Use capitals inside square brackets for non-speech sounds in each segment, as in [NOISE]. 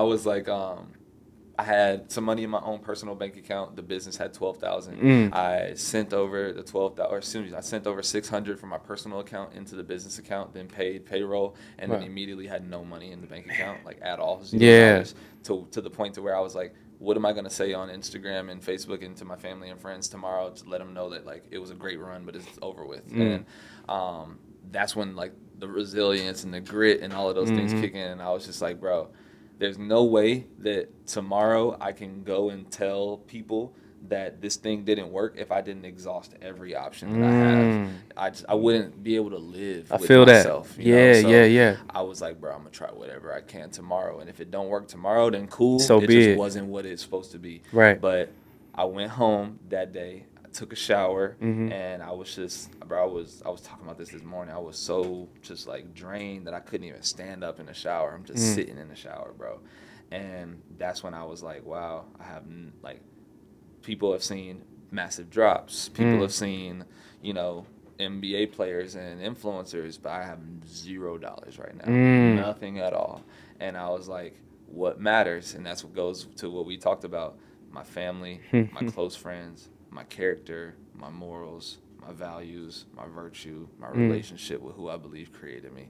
I was like, um, I had some money in my own personal bank account. The business had twelve thousand. Mm. I sent over the twelve thousand, or excuse me, I sent over six hundred from my personal account into the business account. Then paid payroll, and then immediately had no money in the bank account, like at all. zero Yeah. dollars, To to the point to where I was like, what am I gonna say on Instagram and Facebook and to my family and friends tomorrow to let them know that like it was a great run, but it's over with. Mm. And um, that's when like the resilience and the grit and all of those things Mhm. kick in. And I was just like, bro, there's no way that tomorrow I can go and tell people that this thing didn't work if I didn't exhaust every option that I have. Mm. I just, I wouldn't be able to live. I with feel that. myself, know? Yeah, So yeah, yeah. I was like, bro, I'm gonna try whatever I can tomorrow, and if it don't work tomorrow, then cool. So it be just it. wasn't what it's supposed to be. Right. But I went home that day. Took a shower, Mhm. and I was just, bro. I was, I was talking about this this morning. I was so just like drained that I couldn't even stand up in the shower. I'm just Mm. sitting in the shower, bro. And that's when I was like, wow, I have like, people have seen massive drops. People Mm. have seen, you know, NBA players and influencers, but I have zero dollars right now, Mm. nothing at all. And I was like, what matters? And that's what goes to what we talked about: my family, my close friends, my character, my morals, my values, my virtue, my Mm. relationship with who I believe created me.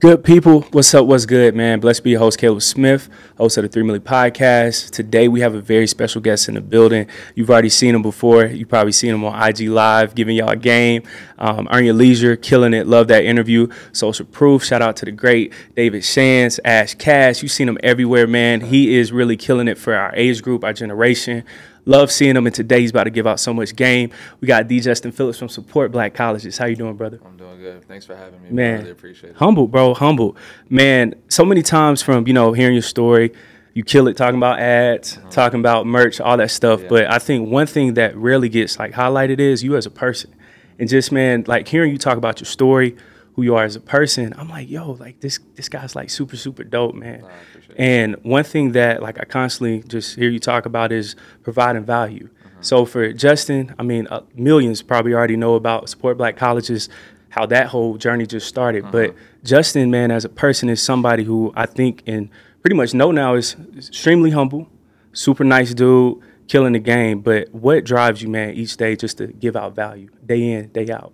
Good people, what's up? What's good, man? Blessed be your host, Caleb Smith, host of the Three Podcast. Today we have a very special guest in the building. You've already seen him before. You probably seen him on IG Live, giving y'all a game. Um, Earn Your Leisure, killing it. Love that interview. Social Proof. Shout out to the great David Shands, Ash Cash. You've seen him everywhere, man. He is really killing it for our age group, our generation. Love seeing him, and today he's about to give out so much game. We got D. Justin Phillips from Support Black Colleges. How you doing, brother? I'm doing good. Thanks for having me. I Man, really appreciate it. Humble, bro, humble. Man, so many times from, you know, hearing your story, you kill it talking about ads, talking about merch, all that stuff. Uh-huh. Yeah. But I think one thing that rarely gets like highlighted is you as a person. And just man, like hearing you talk about your story, who you are as a person, I'm like, yo, like this this guy's like super, super dope, man. I. And one thing that like I constantly just hear you talk about is providing value. Uh-huh. So for Justin, I mean, uh, millions probably already know about Support Black Colleges, how that whole journey just started. Uh-huh. But Justin, man, as a person, is somebody who I think and pretty much know now is extremely humble, super nice dude, killing the game. But what drives you, man, each day just to give out value, day in, day out?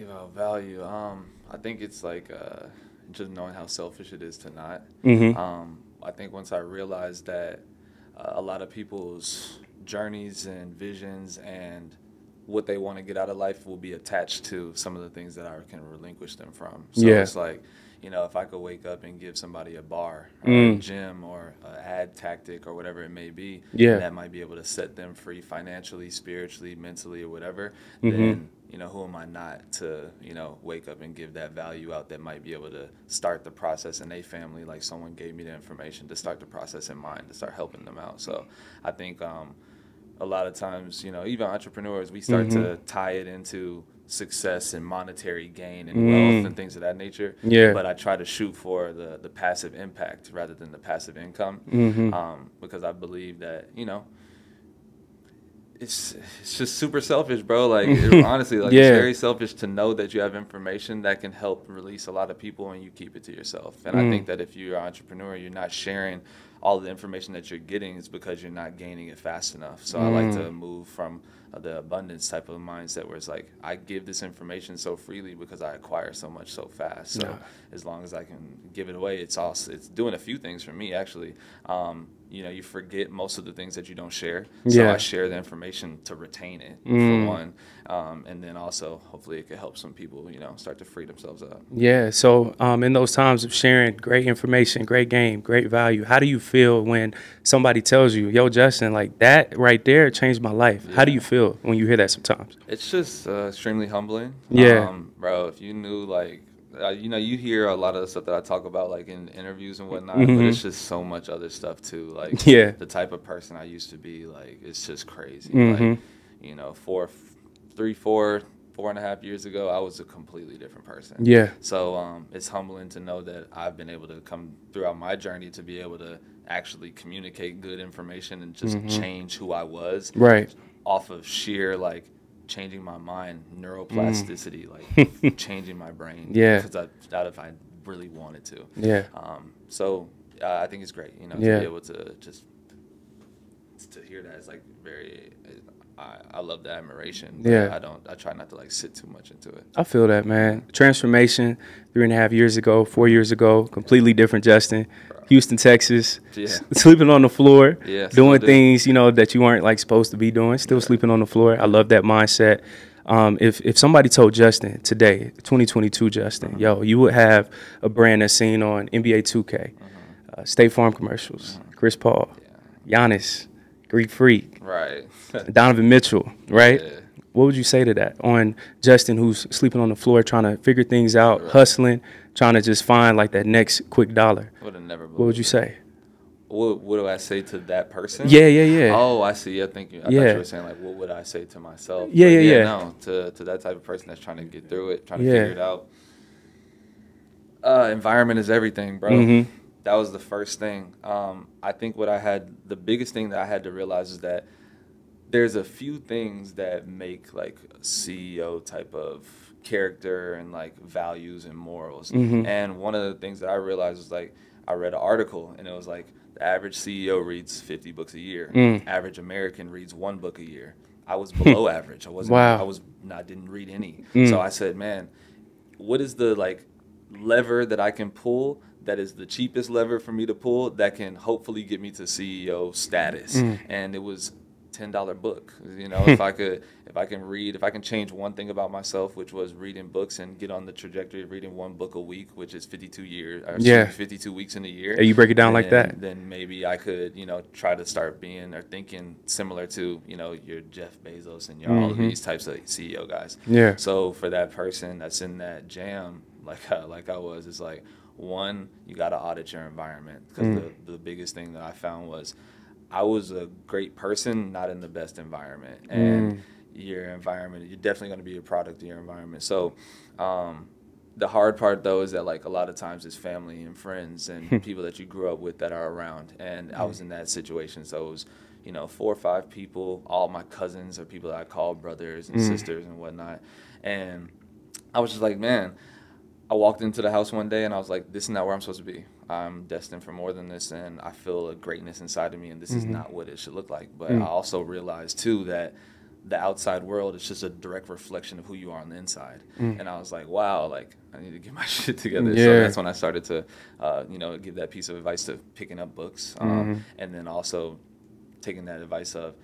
give out value. Um, I think it's like uh, just knowing how selfish it is to not. Mhm. Um, I think once I realized that uh, a lot of people's journeys and visions and what they want to get out of life will be attached to some of the things that I can relinquish them from. So Yeah. it's like, you know, if I could wake up and give somebody a bar or a Mm. gym or an ad tactic or whatever it may be, Yeah. that might be able to set them free financially, spiritually, mentally, or whatever, Mhm. then you know who am I not to you know wake up and give that value out that might be able to start the process in a family like someone gave me the information to start the process in mine to start helping them out. So I think um, a lot of times you know even entrepreneurs we start to tie it into success and monetary gain and Mm. wealth and things of that nature. Yeah. But I try to shoot for the the passive impact rather than the passive income Mhm. um, because I believe that you know it's it's just super selfish, bro. Like it- [LAUGHS] honestly, like Yeah. it's very selfish to know that you have information that can help release a lot of people, and you keep it to yourself. And I Mm. think that if you're an entrepreneur, you're not sharing all the information that you're getting is because you're not gaining it fast enough. So I like to Mm. move from the abundance type of mindset where it's like I give this information so freely because I acquire so much so fast. So Yeah. as long as I can give it away, it's also it's doing a few things for me actually. Um, you know, you forget most of the things that you don't share. So Yeah. I share the information to retain it Mm. for one, um, and then also hopefully it could help some people, you know, start to free themselves up. Yeah. So, um, in those times of sharing great information, great game, great value, how do you feel when somebody tells you, "Yo, Justin, like that right there changed my life"? How do you feel when you hear that sometimes? It's just uh, extremely humbling. Yeah. um, bro. If you knew, like, uh, you know, you hear a lot of the stuff that I talk about, like in interviews and whatnot, but Mhm. it's just so much other stuff too. Like, [LAUGHS] Yeah. the type of person I used to be, like, it's just crazy. Mhm. Like, you know, four, three, four, four and a half years ago, I was a completely different person. Yeah. So um, it's humbling to know that I've been able to come throughout my journey to be able to actually communicate good information and just change who I was Right. off of sheer like changing my mind, neuroplasticity, like [LAUGHS] changing my brain. Mm. Yeah. because I that if I really wanted to. Yeah. Um, so uh, I think it's great, you know, to Yeah. be able to just to hear that. It's like very. I, I love the admiration. Yeah. I don't. I try not to like sit too much into it. I feel that, man. Transformation three and a half years ago, four years ago, completely different Justin. Houston, Texas. Yeah. Sleeping on the floor, Yeah, doing do. things, you know, that you weren't like supposed to be doing, still sleeping on the floor. I love that mindset. Um, if, if somebody told Justin today, 2022 Justin, yo, you would have a brand that's seen on NBA 2K, uh, State Farm commercials, Chris Paul, Giannis, Greek Freak, Right. [LAUGHS] Donovan Mitchell, right? Yeah. What would you say to that on Justin, who's sleeping on the floor, trying to figure things out, hustling, trying to just find like that next quick dollar? Would have never. What would you say? What, what do I say to that person? Yeah, yeah, yeah. Oh, I see. I think you, I thought Yeah. you were saying like, what would I say to myself? Yeah, But yeah, yeah. No, to to that type of person that's trying to get through it, trying to Yeah. figure it out. Uh, environment is everything, bro. Mhm. That was the first thing. Um, I think what I had, the biggest thing that I had to realize is that there's a few things that make like CEO type of character and like values and morals. Mhm. And one of the things that I realized was like I read an article and it was like the average CEO reads 50 books a year. Mm. Average American reads one book a year. I was below [LAUGHS] average. I wasn't. Wow. I was. I didn't read any. Mm. So I said, man, what is the like lever that I can pull that is the cheapest lever for me to pull that can hopefully get me to CEO status? Mm. And it was ten dollar book. You know, if I could, [LAUGHS] if I can read, if I can change one thing about myself, which was reading books and get on the trajectory of reading one book a week, which is fifty two years, or Yeah. fifty two weeks in a year. Yeah, you break it down like then- that. Then maybe I could, you know, try to start being or thinking similar to, you know, your Jeff Bezos and your all of Mhm. these types of CEO guys. Yeah. So for that person that's in that jam, like uh, [LAUGHS] like I was, it's like one, you got to audit your environment because Mm. the the biggest thing that I found was I was a great person, not in the best environment, and Mm. your environment, you're definitely going to be a product of your environment. So. Um, the hard part though is that like a lot of times it's family and friends and people that you grew up with that are around and i was in that situation so it was you know four or five people all my cousins or people that i call brothers and Mm. sisters and whatnot and i was just like man i walked into the house one day and i was like this is not where i'm supposed to be i'm destined for more than this and i feel a greatness inside of me and this is Mhm. not what it should look like but Mm. i also realized too that the outside world is just a direct reflection of who you are on the inside. Mm. And I was like, wow, like I need to get my [LAUGHS] shit together. Yeah. So that's when I started to, uh, you know, give that piece of advice to picking up books, um, Mhm. and then also taking that advice of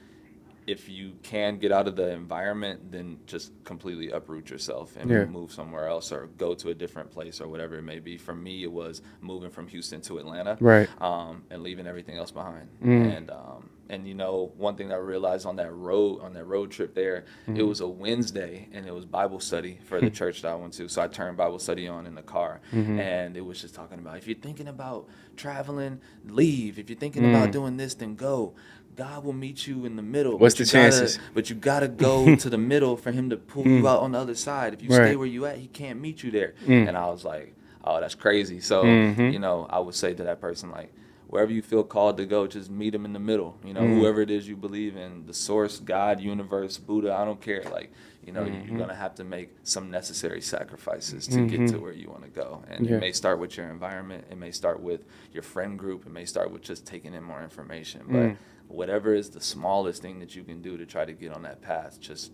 if you can get out of the environment, then just completely uproot yourself and Yeah. move somewhere else or go to a different place or whatever it may be. For me, it was moving from Houston to Atlanta Right. um, and leaving everything else behind. Mm. And um, and you know, one thing that I realized on that road on that road trip there, it was a Wednesday and it was Bible study for the [LAUGHS] church that I went to. So I turned Bible study on in the car, Mhm. and it was just talking about if you're thinking about traveling, leave. If you're thinking Mm. about doing this, then go. God will meet you in the middle. What's the you gotta- chances? but you gotta go [LAUGHS] to the middle for him to pull Mm. you out on the other side. If you Right. stay where you at, he can't meet you there. Mm. And I was like, oh, that's crazy. So Mhm. you know, I would say to that person like, wherever you feel called to go, just meet him in the middle. You know, Mm. whoever it is you believe in, the source, God, universe, Buddha, I don't care. Like, you know, Mhm. you're gonna have to make some necessary sacrifices to get to Mhm. where you want to go. And Yeah. it may start with your environment. It may start with your friend group. It may start with just taking in more information. But Mm. Whatever is the smallest thing that you can do to try to get on that path, just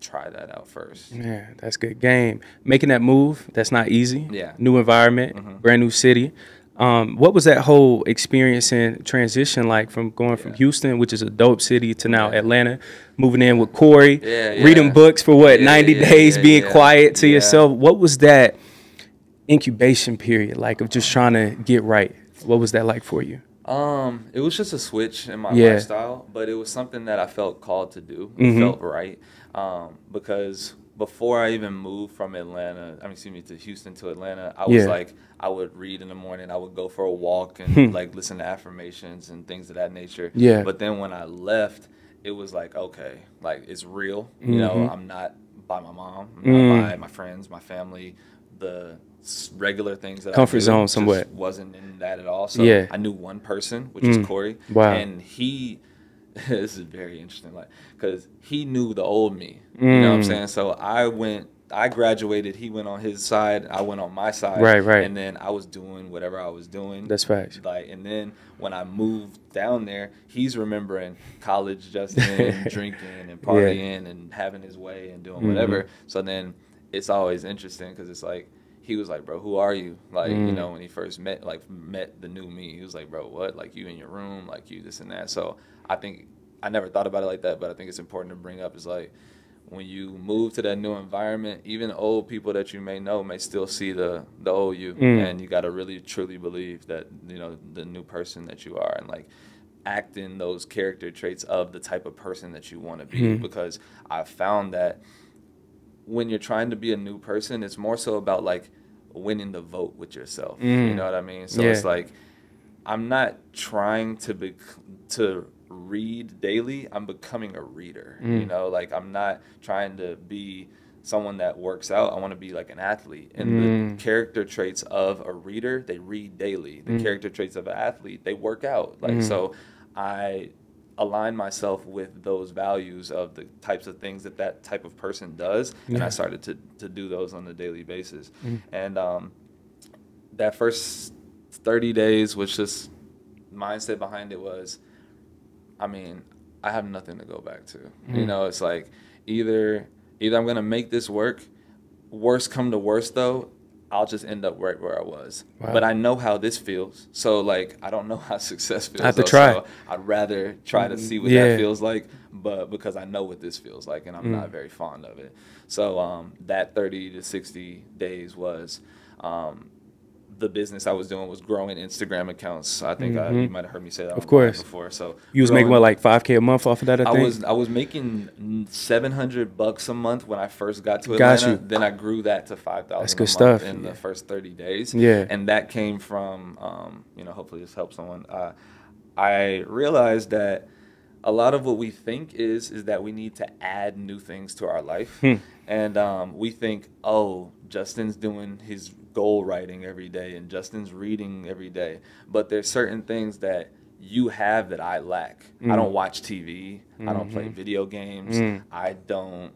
try that out first. Yeah, that's good game. Making that move, that's not easy. Yeah. New environment, Mhm. brand new city. Um, what was that whole experience and transition like from going from Houston, which is a dope city, to now Yeah. Atlanta, moving in with Corey, Yeah, reading books for what, Yeah, 90 yeah, days, yeah, being yeah. quiet to Yeah. yourself? What was that incubation period like of just trying to get right? What was that like for you? Um, it was just a switch in my Yeah. lifestyle, but it was something that I felt called to do. It Mhm. felt right. Um, because before I even moved from Atlanta, I mean, excuse me, to Houston to Atlanta, I was Yeah. like, I would read in the morning, I would go for a walk Hmm. and like listen to affirmations and things of that nature. Yeah. But then when I left, it was like, okay, like it's real. You know, Mhm. I'm not by my mom, I'm Mm. by my friends, my family. The regular things that I Comfort knew, zone just somewhat. wasn't in that at all. So Yeah. I knew one person, which Mm. is Corey. Wow. And he, [LAUGHS] this is very interesting, like because he knew the old me. You know what I'm Mm. saying? So I went. I graduated. He went on his side. I went on my side. Right, right. And then I was doing whatever I was doing. That's facts. Like, and then when I moved down there, he's remembering college Justin [LAUGHS] drinking and partying and having his way and doing Mhm. whatever. So then it's always interesting because it's like he was like, "Bro, who are you?" Like, you Mm. know, when he first met, like, met the new me, he was like, "Bro, what? Like, you in your room, like you this and that." So I think I never thought about it like that, but I think it's important to bring up is like when you move to that new environment, even old people that you may know may still see the the old you, Mm. and you got to really truly believe that you know the new person that you are, and like act in those character traits of the type of person that you want to be. Mhm. Because I found that when you're trying to be a new person, it's more so about like winning the vote with yourself. You Mm. know what I mean? So Yeah. it's like I'm not trying to be to read daily. I'm becoming a reader. You Mm. know, like I'm not trying to be someone that works out. I want to be like an athlete. And Mm. the character traits of a reader, they read daily. The Mm. character traits of an athlete, they work out. Like Mm. so I align myself with those values of the types of things that that type of person does and I started to to do those on a daily basis. Mm. And um that first 30 days was just mindset behind it was I mean, I have nothing to go back to. You Mm. know, it's like either either I'm gonna make this work. Worst come to worst though, I'll just end up right where I was. Wow. But I know how this feels. So like I don't know [LAUGHS] how success feels. I have to though, try. so I'd rather try to see what Yeah. that feels like, but because I know what this feels like and I'm Mm. not very fond of it. So um, that 30 to 60 days was um, the business I was doing was growing Instagram accounts. I think I, you might have heard me say that Of course. before. So You was making what like five k a month off of that? I I was I was making seven hundred bucks a month when I first got to Atlanta. Got you. Then I grew that to five thousand. That's good stuff. in the first thirty days. Yeah. and that came from um, you know hopefully this helps someone. Uh, I realized that a lot of what we think is is that we need to add new things to our life, Hmm. and um, we think oh Justin's doing his goal writing every day and Justin's reading every day, but there's certain things that you have that I lack. I Mm. don't watch TV. I don't play Mhm. video games. Mm. I don't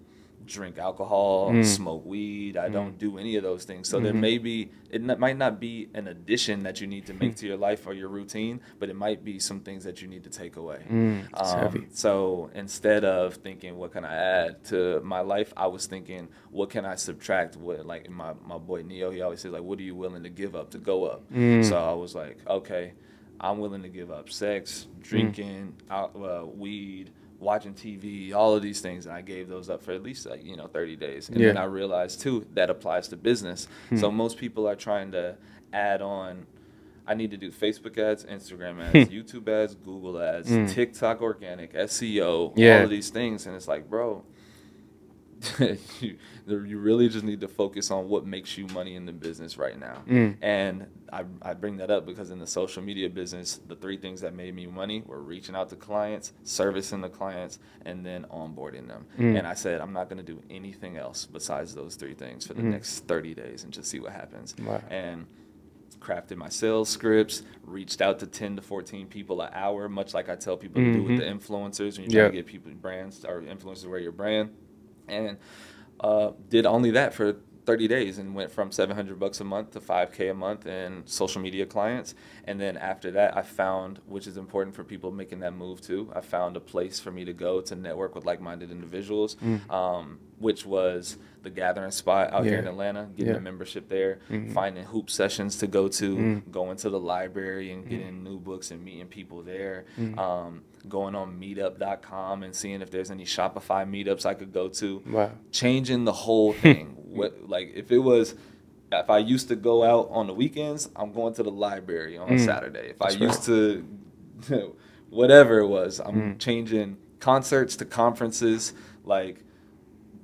drink alcohol, Mm. smoke weed. I don't do any of those things. So there Mhm. may be it n- might not be an addition that you need to make to your [LAUGHS] life or your routine, but it might be some things that you need to take away. Mm. Um, so instead of thinking what can I add to my life, I was thinking what can I subtract. What like my my boy Neo, he always says like, what are you willing to give up to go up? Mm. So I was like, okay, I'm willing to give up sex, drinking, out, uh, weed, watching TV, all of these things, and I gave those up for at least like you know 30 days. And then I realized too that applies to business. Hmm. So most people are trying to add on. I need to do Facebook ads, Instagram ads, YouTube ads, Google ads, Hmm. TikTok organic, SEO, Yeah. all of these things, and it's like, bro, [LAUGHS] you, you really just need to focus on what makes you money in the business right now. Mm. And I, I bring that up because in the social media business, the three things that made me money were reaching out to clients, servicing the clients, and then onboarding them. Mm. And I said, I'm not going to do anything else besides those three things for the Mm. next 30 days and just see what happens. Wow. And crafted my sales scripts, reached out to 10 to 14 people an hour, much like I tell people to do with Mhm. the influencers when you're Yep. trying to get people brands or influencers to wear your brand. And uh, did only that for 30 days and went from 700 bucks a month to 5k a month in social media clients and then after that i found which is important for people making that move too i found a place for me to go to network with like-minded individuals Mm. um, which was the gathering spot out here in atlanta getting Yeah. a membership there Mhm. finding hoop sessions to go to Mm. going to the library and getting new books and meeting people there Mm. um, going on meetup.com and seeing if there's any shopify meetups i could go to Wow. changing the whole thing. What like if it was if I used to go out on the weekends, I'm going to the library on Mm. Saturday. If That's I right. used to [LAUGHS] whatever it was, I'm Mm. changing concerts to conferences, like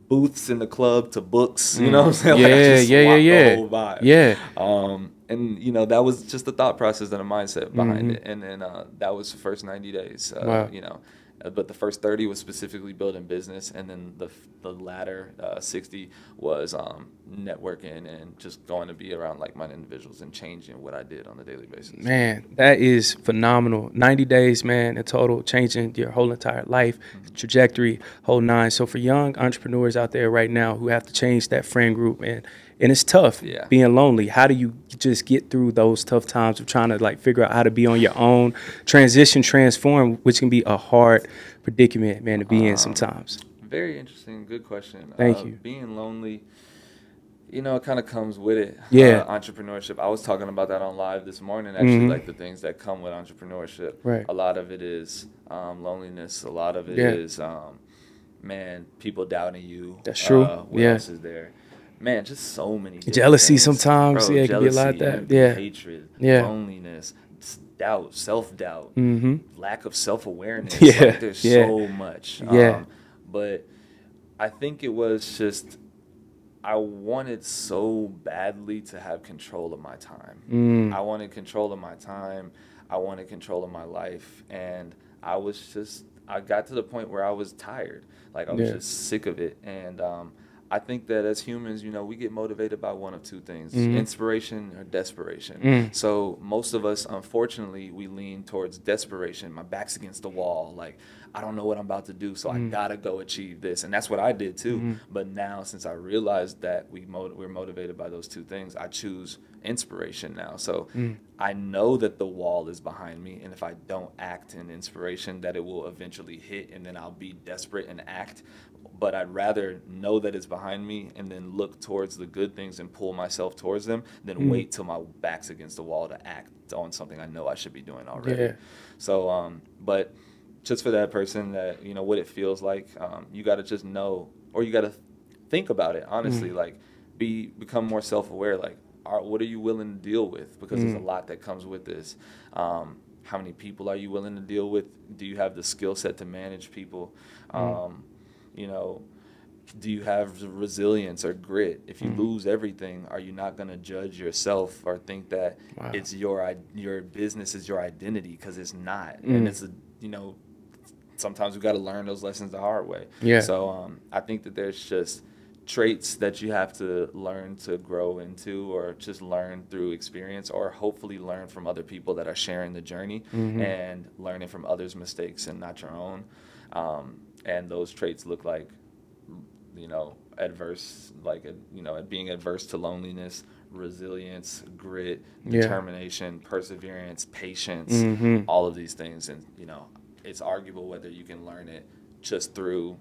booths in the club to books. You know what I'm saying? [LAUGHS] Like, Yeah, just yeah, yeah, yeah. The. Yeah. Um, and you know that was just the thought process and a mindset behind Mhm. it. And then uh, that was the first 90 days. Uh, Wow. You know, uh, but the first 30 was specifically building business and then the, the latter uh, 60 was um, networking and just going to be around like-minded individuals and changing what i did on a daily basis Man, that is phenomenal. 90 days, man, in total, changing your whole entire life, trajectory, whole nine. So for young entrepreneurs out there right now who have to change that friend group and and it's tough Yeah. being lonely. How do you just get through those tough times of trying to like figure out how to be on your own, transition, transform, which can be a hard predicament, man, to be in sometimes. Very interesting. Good question. Thank Uh, you. Being lonely, you know, it kind of comes with it. Yeah. Uh, entrepreneurship. I was talking about that on live this morning. Actually, Mhm. like the things that come with entrepreneurship. Right. A lot of it is um, loneliness. A lot of it Yeah. is, um, man, people doubting you. That's true. Uh, what Yeah. else is there? Man, just so many. Jealousy things. sometimes. Bro, Yeah, it can be a lot of that. Yeah. Hatred. Yeah. Loneliness. Doubt. Self doubt Mm-hmm. lack of self awareness. [LAUGHS] Yeah, like, there's yeah. so much. Yeah. Um, but I think it was just I wanted so badly to have control of my time. Mm. I wanted control of my time. I wanted control of my life, and I was just I got to the point where I was tired. Like I was Yeah. just sick of it, and um, I think that as humans, you know, we get motivated by one of two things: Mhm. inspiration or desperation. Mm. So most of us, unfortunately, we lean towards desperation. My back's against the wall. Like I don't know what I'm about to do, so I Mm. gotta go achieve this, and that's what I did too. Mhm. But now, since I realized that we mo- we're motivated by those two things, I choose inspiration now. So Mm. I know that the wall is behind me, and if I don't act in inspiration, that it will eventually hit, and then I'll be desperate and act. But I'd rather know that it's behind me and then look towards the good things and pull myself towards them than Mm. wait till my back's against the wall to act on something I know I should be doing already. Yeah. So, um, but just for that person that you know what it feels like, um, you got to just know, or you got to think about it honestly. Mm. Like, be become more self aware. Like, are, what are you willing to deal with? Because there's Mm. a lot that comes with this. Um, how many people are you willing to deal with? Do you have the skill set to manage people? Mm. Um, you know, do you have resilience or grit? If you Mhm. lose everything, are you not going to judge yourself or think that Wow. it's your your business is your identity because it's not, Mm. and it's a you know sometimes we got to learn those lessons the hard way. Yeah. So um, I think that there's just traits that you have to learn to grow into or just learn through experience or hopefully learn from other people that are sharing the journey Mhm. and learning from others mistakes and not your own um, and those traits look like you know adverse like uh, you know being adverse to loneliness resilience grit Yeah. determination perseverance patience Mhm. all of these things and you know it's arguable whether you can learn it just through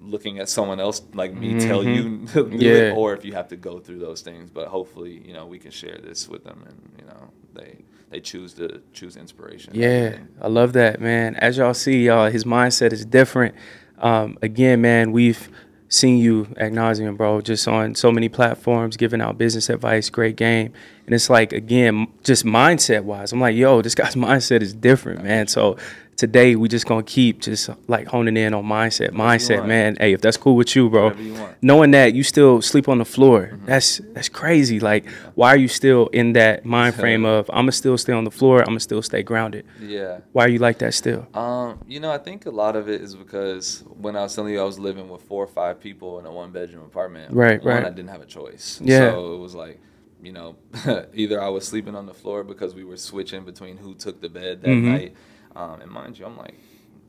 looking at someone else like me tell you [LAUGHS] to do Yeah. it or if you have to go through those things but hopefully you know we can share this with them and you know they they choose to choose inspiration Yeah, I love that, man. As y'all see, y'all, his mindset is different. Um, again, man, we've seen you nauseum, bro, just on so many platforms, giving out business advice, great game. And it's like, again, just mindset wise, I'm like, yo, this guy's [LAUGHS] mindset is different, man. So today we just gonna keep just like honing in on mindset. Mindset, man. Hey, if that's cool with you, bro. You. Knowing that you still sleep on the floor, that's that's crazy. Like, why are you still in that mind [LAUGHS] frame of I'ma still stay on the floor, I'ma still stay grounded? yeah Why are you like that still? Um, you know, I think a lot of it is because when I was telling you I was living with four or five people in a one bedroom apartment. Right, one, right. I didn't have a choice. Yeah. So it was like, you know, [LAUGHS] either I was sleeping on the floor because we were switching between who took the bed that Mhm. night. Um, and mind you, I'm like,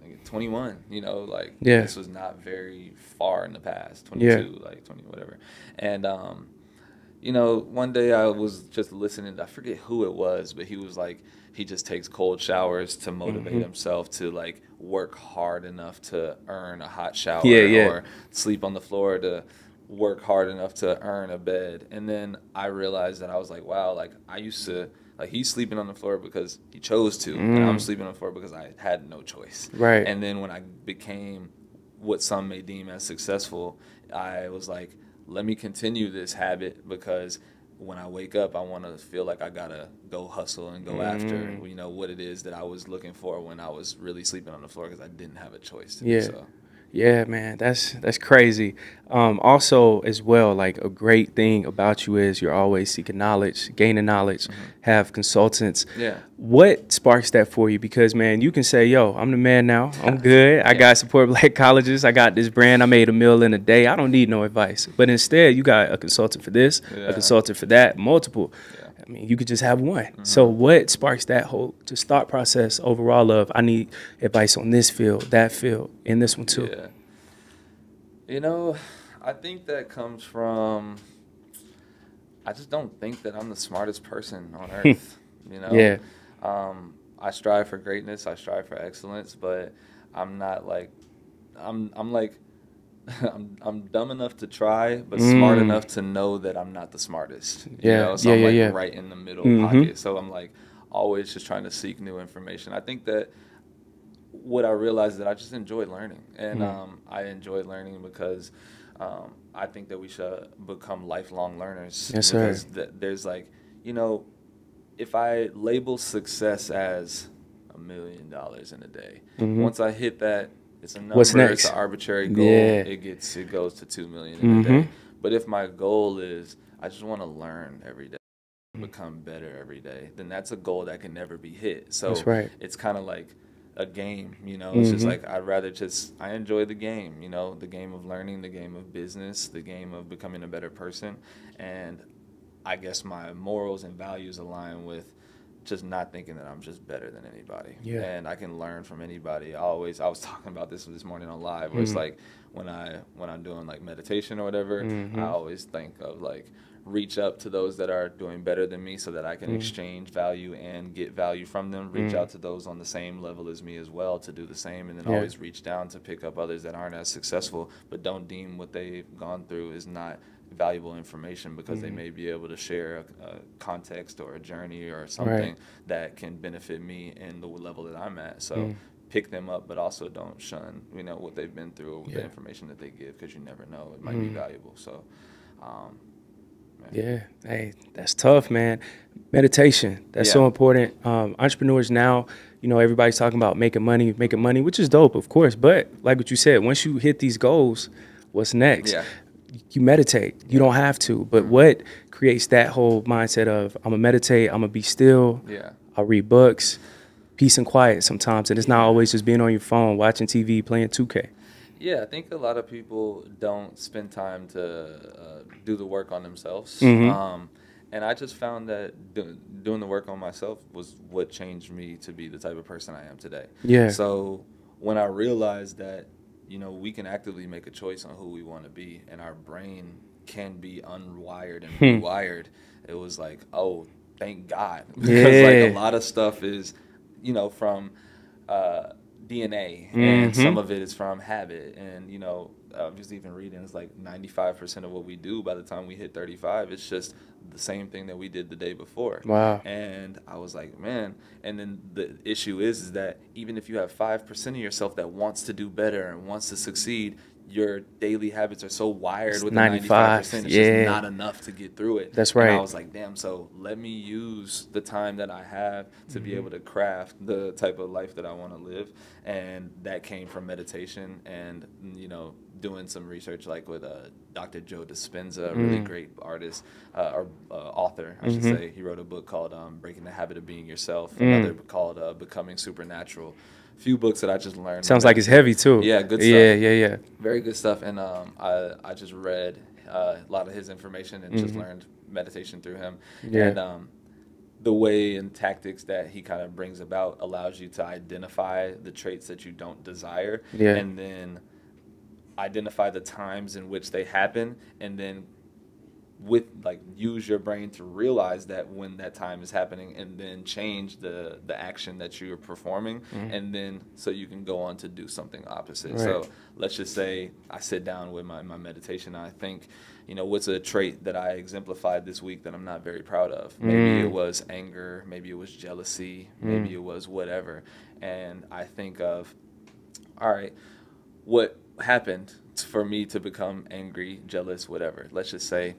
like 21, you know, like Yeah. this was not very far in the past, Yeah. 22, like 20, whatever. And, um, you know, one day I was just listening. I forget who it was, but he was like, he just takes cold showers to motivate Mhm. himself to like work hard enough to earn a hot shower, Yeah, yeah. or sleep on the floor to work hard enough to earn a bed. And then I realized that I was like, wow, like I used to. Like he's sleeping on the floor because he chose to, and I'm Mm. sleeping on the floor because I had no choice. Right. And then when I became what some may deem as successful, I was like, let me continue this habit because when I wake up, I want to feel like I gotta go hustle and go after Mm. you know what it is that I was looking for when I was really sleeping on the floor because I didn't have a choice. To Yeah. Do so. Yeah, man, that's that's crazy. Um, also, as well, like a great thing about you is you're always seeking knowledge, gaining knowledge, have consultants. Yeah. What sparks that for you? Because man, you can say, "Yo, I'm the man now. I'm [LAUGHS] good. I got support black [LAUGHS] colleges. I got this brand. I made a meal in a day. I don't need no advice." But instead, you got a consultant for this, Yeah. a consultant for that, multiple. Yeah. Mm-hmm. I mean, you could just have one. So, what sparks that whole just thought process overall of I need advice on this field, that field, and this one too? Yeah. You know, I think that comes from. I just don't think that I'm the smartest person on [LAUGHS] earth. you know. Yeah. Um, I strive for greatness. I strive for excellence, but I'm not like, I'm I'm like, [LAUGHS] I'm I'm dumb enough to try, but smart Mm. enough to know that I'm not the smartest. You Yeah, know? So yeah, I'm like yeah. right in the middle Mhm. pocket. So I'm like always just trying to seek new information. I think that what I realized that I just enjoy learning, and Mm. um, I enjoy learning because um, I think that we should become lifelong learners. Yes, sir. Because th- there's like, you know, if I label success as a million dollars in a day, Mhm. once I hit that, it's a number. What's It's next? an arbitrary goal. Yeah. It gets it goes to two million in a day. Mhm. But if my goal is I just want to learn every day, become better every day, then that's a goal that can never be hit. So That's right. it's kind of like a game, you know. It's just Mhm. like I'd rather just I enjoy the game, you know, the game of learning, the game of business, the game of becoming a better person, and I guess my morals and values align with just not thinking that I'm just better than anybody. Yeah. And I can learn from anybody. I always I was [LAUGHS] talking about this this morning on live where it's Mhm. like when I when I'm doing like meditation or whatever, Mhm. I always think of like reach up to those that are doing better than me so that I can Mm. exchange value and get value from them. Reach Mm. out to those on the same level as me as well to do the same and then Yeah. always reach down to pick up others that aren't as successful but don't deem what they've gone through is not valuable information because they Mhm. may be able to share a, a context or a journey or something that can benefit me in the level that I'm at. So Mm. pick them up, but also don't shun, you know, what they've been through, or Yeah. the information that they give, because you never know, it might be Mm. valuable. So, um. Yeah, hey, that's tough, man. Meditation, that's so important. Um, entrepreneurs now, you know, everybody's talking about making money, making money, which is dope, of course. But like what you said, once you hit these goals, what's next? Yeah. You meditate. You don't have to, but what creates that whole mindset of I'm gonna meditate, I'm gonna be still, Yeah. I'll read books, peace and quiet sometimes, and it's not always just being on your phone, watching TV, playing 2K. Yeah, I think a lot of people don't spend time to uh, do the work on themselves. Mhm. Um, and I just found that do, doing the work on myself was what changed me to be the type of person I am today. Yeah. So when I realized that, you know, we can actively make a choice on who we want to be, and our brain can be unwired and [LAUGHS] Hmm. rewired, it was like, oh, thank God, [LAUGHS] because Yeah. like a lot of stuff is, you know, from uh, DNA, and Mhm. some of it is from habit, and you know, uh, just even reading it's like ninety five percent of what we do by the time we hit thirty five, it's just the same thing that we did the day before. Wow. And I was like, man. And then the issue is, is that even if you have five percent of yourself that wants to do better and wants to succeed, your daily habits are so wired It's with 95, ninety five percent. It's yeah. just not enough to get through it. That's And right. I was like, damn. So let me use the time that I have to be Mhm. able to craft the type of life that I want to live, and that came from meditation and you know doing some research like with uh, Dr. Joe Dispenza, a really Mm. great artist uh, or uh, author, I should Mhm. say. He wrote a book called um, "Breaking the Habit of Being Yourself." Mm. Another book called uh, "Becoming Supernatural." A Few books that I just learned. Sounds like it's heavy too. Yeah, good Yeah, stuff. yeah, yeah. very good stuff and um, I, I just read uh, a lot of his information and just Mhm. learned meditation through him Yeah. and um, the way and tactics that he kind of brings about allows you to identify the traits that you don't desire Yeah. and then identify the times in which they happen and then with like use your brain to realize that when that time is happening and then change the the action that you're performing Mhm. and then so you can go on to do something opposite Right. so let's just say i sit down with my, my meditation and i think you know what's a trait that i exemplified this week that i'm not very proud of maybe Mm. it was anger maybe it was jealousy Mm. maybe it was whatever and i think of all right what happened for me to become angry jealous whatever let's just say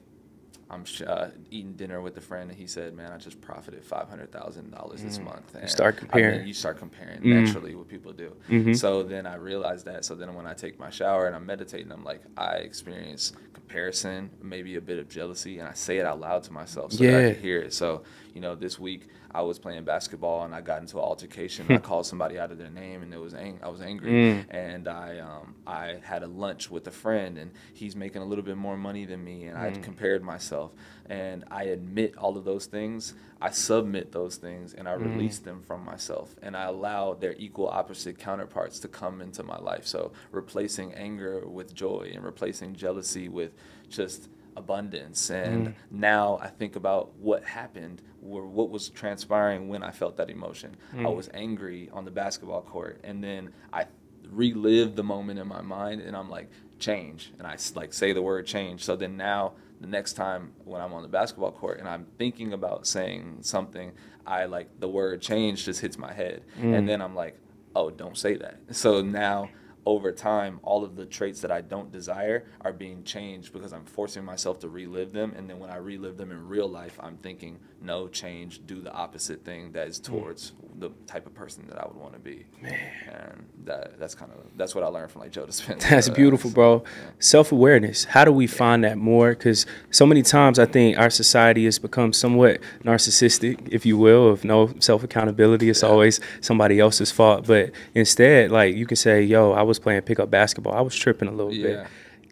I'm uh, eating dinner with a friend, and he said, "Man, I just profited five hundred thousand dollars this Mm. month." You And start I mean, comparing. you start comparing Mm. naturally with people do. Mhm. So then I realized that. So then when I take my shower and I'm meditating, I'm like, I experience comparison, maybe a bit of jealousy, and I say it out loud to myself so that I can hear it. So, you know, this week I was playing basketball and I got into an altercation. I called somebody out of their name and it was ang- I was angry. Mm. And I um, I had a lunch with a friend and he's making a little bit more money than me and I compared myself and I admit all of those things. I submit those things and I release them from myself and I allow their equal opposite counterparts to come into my life. So replacing anger with joy and replacing jealousy with just abundance. And mm. now i think about what happened or what was transpiring when i felt that emotion. I mm. was angry on the basketball court and then i relived the moment in my mind and i'm like change and I like say the word change. So then now the next time when i'm on the basketball court and i'm thinking about saying something i like the word change just hits my head. And mm. then i'm like oh don't say that. So now over time, all of the traits that I don't desire are being changed because I'm forcing myself to relive them. And then when I relive them in real life, I'm thinking, no, change, do the opposite thing that is mm. towards the type of person that I would want to be. And that, that's kind of, that's what I learned from like Joe Dispenza. [LAUGHS] That's beautiful, bro. Self awareness. How do we find that more? Because so many times I think our society has become somewhat narcissistic, if you will, of no self accountability. It's Yeah. always somebody else's fault. But instead, like you can say, yo, I was playing pickup basketball. I was tripping a little Yeah. bit.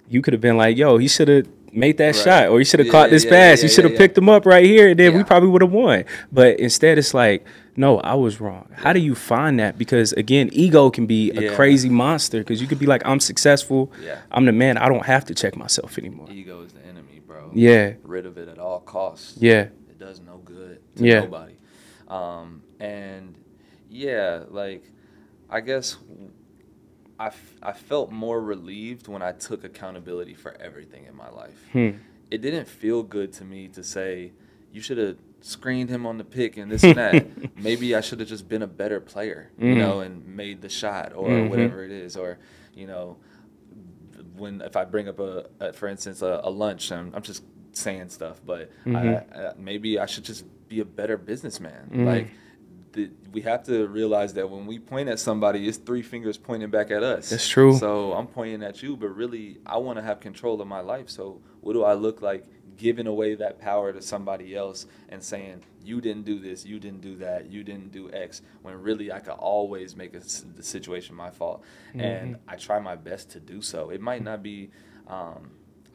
You could have been like, yo, he should have made that Right. shot or you should have Yeah, caught this yeah, pass. yeah, he should have picked him up right here and then we probably would have won. But instead, it's like, no, I was wrong. How do you find that? Because again, ego can be a crazy monster because you could be like, I'm successful. Yeah. I'm the man. I don't have to check myself anymore. Ego is the enemy, bro. Yeah. Rid of it at all costs. Yeah. it does no good to Yeah. nobody. Um, and yeah, like I guess I, f- I felt more relieved when I took accountability for everything in my life. Hmm. It didn't feel good to me to say you should have screened him on the pick and this and that. [LAUGHS] Maybe I should have just been a better player, you Mhm. know, and made the shot or Mhm. whatever it is, or you know, when if I bring up a, a for instance a, a lunch, I'm, I'm just saying stuff, but I, Mhm. I, maybe I should just be a better businessman. Mm. Like the, we have to realize that when we point at somebody, it's three fingers pointing back at us. That's true. So I'm pointing at you, but really I want to have control of my life. So what do I look like? Giving away that power to somebody else and saying you didn't do this, you didn't do that, you didn't do X, when really I could always make a, the situation my fault, and Mm-hmm. I try my best to do so. It might not be, um,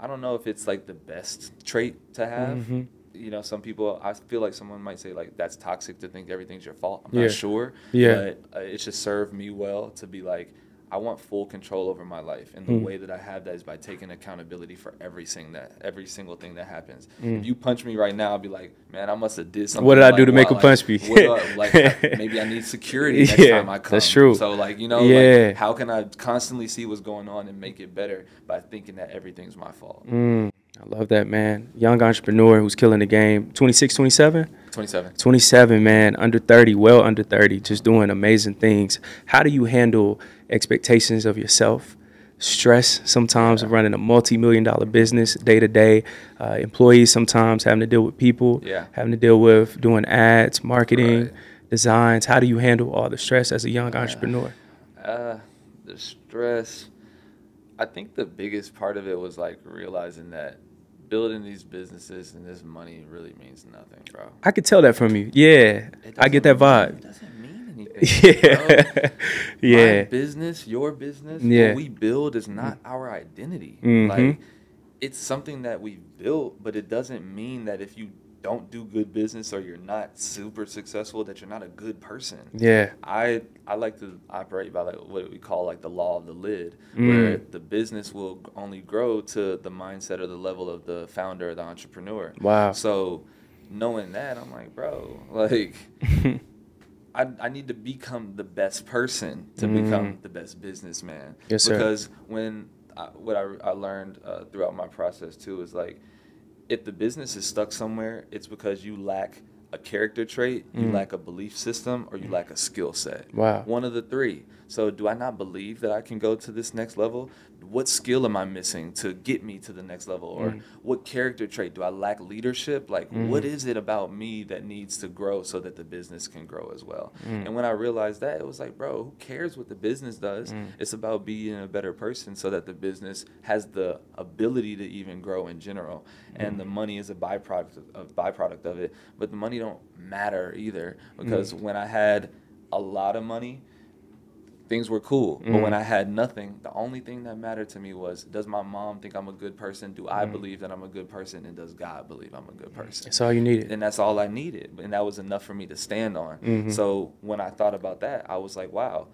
I don't know if it's like the best trait to have. Mhm. You know, some people, I feel like someone might say like that's toxic to think everything's your fault. I'm Yeah. not sure, Yeah. but uh, it should serve me well to be like, I want full control over my life, and the Mm. way that I have that is by taking accountability for everything that every single thing that happens. Mm. If you punch me right now, I'll be like, man, I must have did something. What did I do to make wow, him punch like, me? what do [LAUGHS] I- like maybe I need security next Yeah, time I come. that's true. So like you know, Yeah. like, how can I constantly see what's going on and make it better by thinking that everything's my fault? Mm, I love that, man. Young entrepreneur who's killing the game. 26, 27? Twenty-seven. 27, man, under 30, well under 30, just doing amazing things. How do you handle expectations of yourself? Stress sometimes of running a multi million dollar business day to day, uh, employees sometimes having to deal with people, Yeah. having to deal with doing ads, marketing, Right. designs. How do you handle all the stress as a young entrepreneur? Uh, the stress. I think the biggest part of it was like realizing that building these businesses and this money really means nothing, bro. I could tell that from you. Yeah, I get that mean- vibe. It doesn't mean anything. [LAUGHS] Yeah, yeah. My business, your business, Yeah. what we build is not our identity. Mhm. Like it's something that we built, but it doesn't mean that if you don't do good business or you're not super successful that you're not a good person. Yeah. I I like to operate by like what we call like the law of the lid, where Mm. the business will only grow to the mindset or the level of the founder or the entrepreneur. Wow. So knowing that, I'm like, bro, [LAUGHS] like I, I need to become the best person to become the best businessman. Mm. Yes, sir. Because when I, what I, I learned uh, throughout my process too is like, if the business is stuck somewhere, it's because you lack a character trait, you Mm. lack a belief system, or you lack a skill set. Wow. One of the three. So do I not believe that I can go to this next level? What skill am I missing to get me to the next level? Or Mm. what character trait do I lack leadership? Like Mm-hmm. what is it about me that needs to grow so that the business can grow as well? Mm. And when I realized that, it was like, bro, who cares what the business does? Mm. It's about being a better person so that the business has the ability to even grow in general. And the money is a byproduct of, a byproduct of it. But the money don't matter either because when I had a lot of money, things were cool. But when I had nothing, the only thing that mattered to me was does my mom think I'm a good person? Do I believe that I'm a good person? And does God believe I'm a good person? That's all you needed. and that's all I needed, and that was enough for me to stand on. Mhm. So when I thought about that, I was like, wow.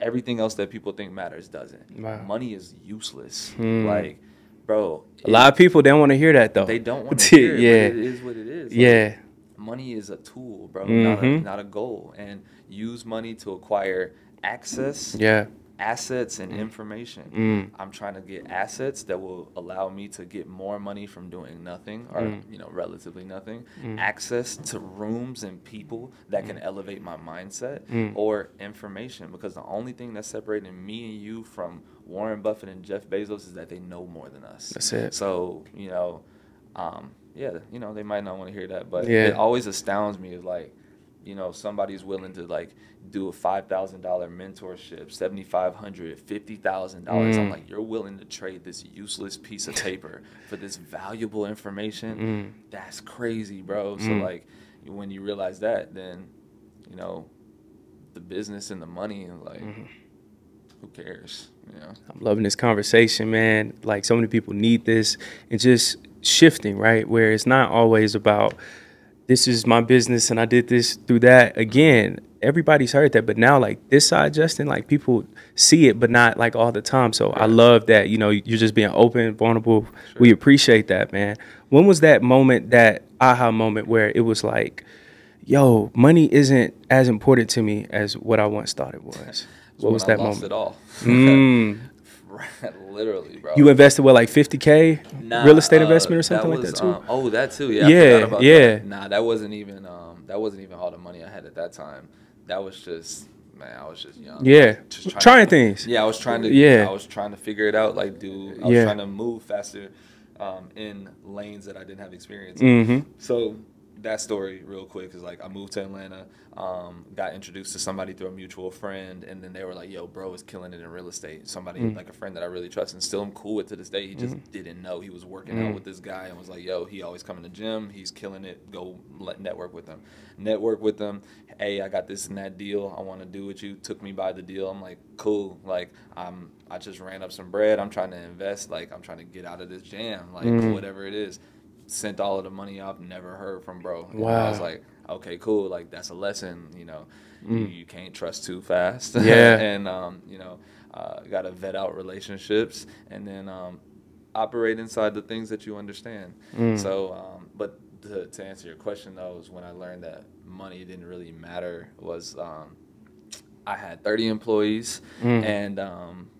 Everything else that people think matters doesn't. Wow. Money is useless. Hmm. Like, bro, A lot of people don't want to hear that though. they don't want to [LAUGHS] hear it, yeah. it is what it is. Like, yeah. Money is a tool, bro, not, a, Mhm. not a goal. And use money to acquire access, Yeah. assets, and information. Mm. I'm trying to get assets that will allow me to get more money from doing nothing or Mm. you know relatively nothing. Mm. Access to rooms and people that can elevate my mindset Mm. or information because the only thing that's separating me and you from Warren Buffett and Jeff Bezos is that they know more than us. That's it. So, you know, um, yeah, you know, they might not want to hear that, but Yeah. it always astounds me is like, you know, somebody's willing to like do a five thousand dollar mentorship, seventy five hundred, fifty thousand dollars. I'm Mm. like, you're willing to trade this useless piece of paper for this valuable information? Mm. That's crazy, bro. So Mm. like, when you realize that, then, you know, the business and the money and like, Mm-hmm. who cares? You know. I'm loving this conversation, man. Like so many people need this and just shifting, right? Where it's not always about this is my business and I did this through that. Again, everybody's heard that, but now like this side, Justin, like people see it, but not like all the time. So I love that, you know, you're just being open, vulnerable. We appreciate that, man. When was that moment, that aha moment where it was like, yo, money isn't as important to me as what I once thought it was? What was that moment? It all. Mm. [LAUGHS] [LAUGHS] [LAUGHS] Literally, bro. You invested what, like 50k Nah, real estate uh, investment or something like was, that too? um, oh, that too. Yeah. Yeah, about yeah. That. Nah, that wasn't even. Um, that wasn't even all the money I had at that time. That was just, man, I was just young. yeah, Just trying trying to- things. Yeah, I was trying to. Yeah. I was trying to figure it out. Like, do I was Yeah. trying to move faster, um, in lanes that I didn't have experience. in. Mm-hmm. So that story, real quick, is like I moved to Atlanta, um, got introduced to somebody through a mutual friend, and then they were like, "Yo, bro is killing it in real estate." Somebody Mm. like a friend that I really trust and still am cool with to this day. He just Mm-hmm. didn't know he was working Mm. out with this guy and was like, "Yo, he always coming to the gym. He's killing it. Go let network with him. Network with them. Hey, I got this and that deal. I want to do with you. Took me by the deal. I'm like, cool. Like, I'm I just ran up some bread. I'm trying to invest. Like, I'm trying to get out of this jam. Like, Mm. whatever it is." Sent all of the money off, never heard from bro. And I was like, okay, cool. Like that's a lesson, you know. You, Mm. you can't trust too fast. [LAUGHS] Yeah. and um, you know, uh, got to vet out relationships and then um, operate inside the things that you understand. Mm. So, um, but to, to answer your question though, is when I learned that money didn't really matter was um, I had 30 employees Mm. and um,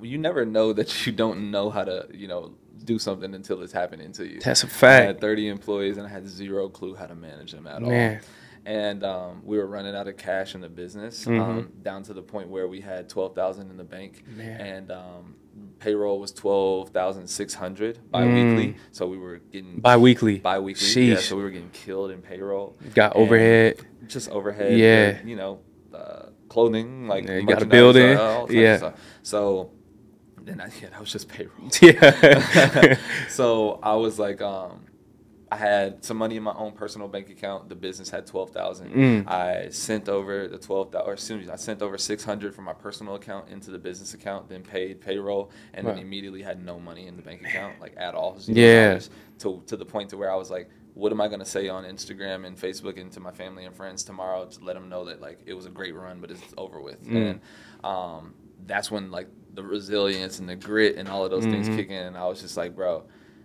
you never know that [LAUGHS] you don't know how to, you know, do something until it's happening to you. That's a fact. I had 30 employees and I had zero clue how to manage them at Man. all. And um, we were running out of cash in the business, Mhm. um, down to the point where we had 12,000 in the bank, Man. and um, payroll was 12,600 biweekly. Mm. So we were getting Bi-weekly. Biweekly, yeah. Sheesh. So we were getting killed in payroll. Got overhead. just overhead. Yeah. uh, you know, uh, clothing like Yeah, you got a building. uh, all types of Yeah. So then I, yeah, that was just payroll. [LAUGHS] Yeah. [LAUGHS] so I was like, um, I had some money in my own personal bank account. The business had twelve thousand. Mm. I sent over the twelve thousand, or excuse me, I sent over six hundred from my personal account into the business account. Then paid payroll, and Wow. then immediately had no money in the bank account, like at all. Yeah. To to the point to where I was like, what am I gonna say on Instagram and Facebook and to my family and friends tomorrow to let them know that like it was a great run, but it's over with. Mm. And um, that's when like the resilience and the grit and all of those things Mhm. kick in. And I was just like, bro,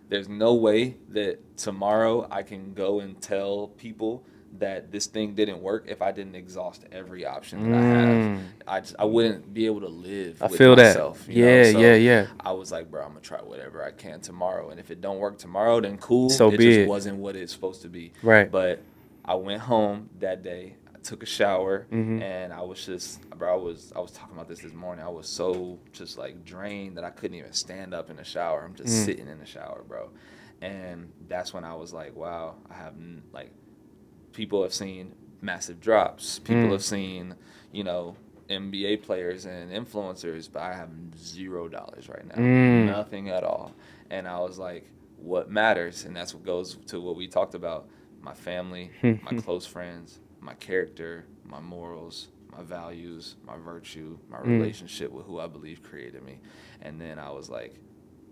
there's no way that tomorrow I can go and tell people that this thing didn't work if I didn't exhaust every option that I have. Mm. I just I wouldn't be able to live. I with feel that. myself, you know? Yeah, So yeah, yeah. I was like, bro, I'm gonna try whatever I can tomorrow, and if it don't work tomorrow, then cool. So it be just it. wasn't what it's supposed to be. Right. But I went home that day. Took a shower, Mhm. and I was just, bro. I was, I was talking about this this morning. I was so just like drained that I couldn't even stand up in the shower. I'm just Mm. sitting in the shower, bro. And that's when I was like, wow, I have like, people have seen massive drops. People Mm. have seen, you know, NBA players and influencers, but I have zero dollars right now, Mm. nothing at all. And I was like, what matters? And that's what goes to what we talked about: my family, [LAUGHS] my close friends, my character, my morals, my values, my virtue, my Mm. relationship with who I believe created me. And then I was like,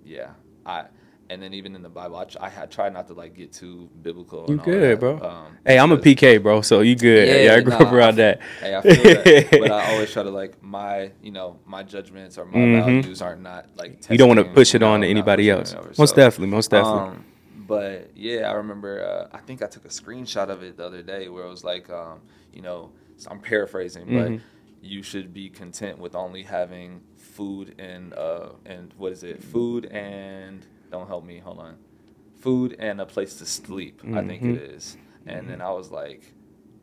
yeah, I. And then even in the Bible, I, I had tried not to like get too biblical. You good, that, bro. um, Hey, I'm a PK, bro. So you good? Yeah, Yeah, I grew nah, up around that. Hey, I feel that, [LAUGHS] but I always try to like my, you know, my judgments or my Mhm. values are not like. You don't want to push it on to anybody else. over. Most So, definitely, most definitely. Um, but yeah, I remember. Uh, I think I took a screenshot of it the other day where it was like, um, you know, so I'm paraphrasing, Mhm. but you should be content with only having food and uh and what is it? Food and don't help me. Hold on. Food and a place to sleep. I think it is. And then I was like,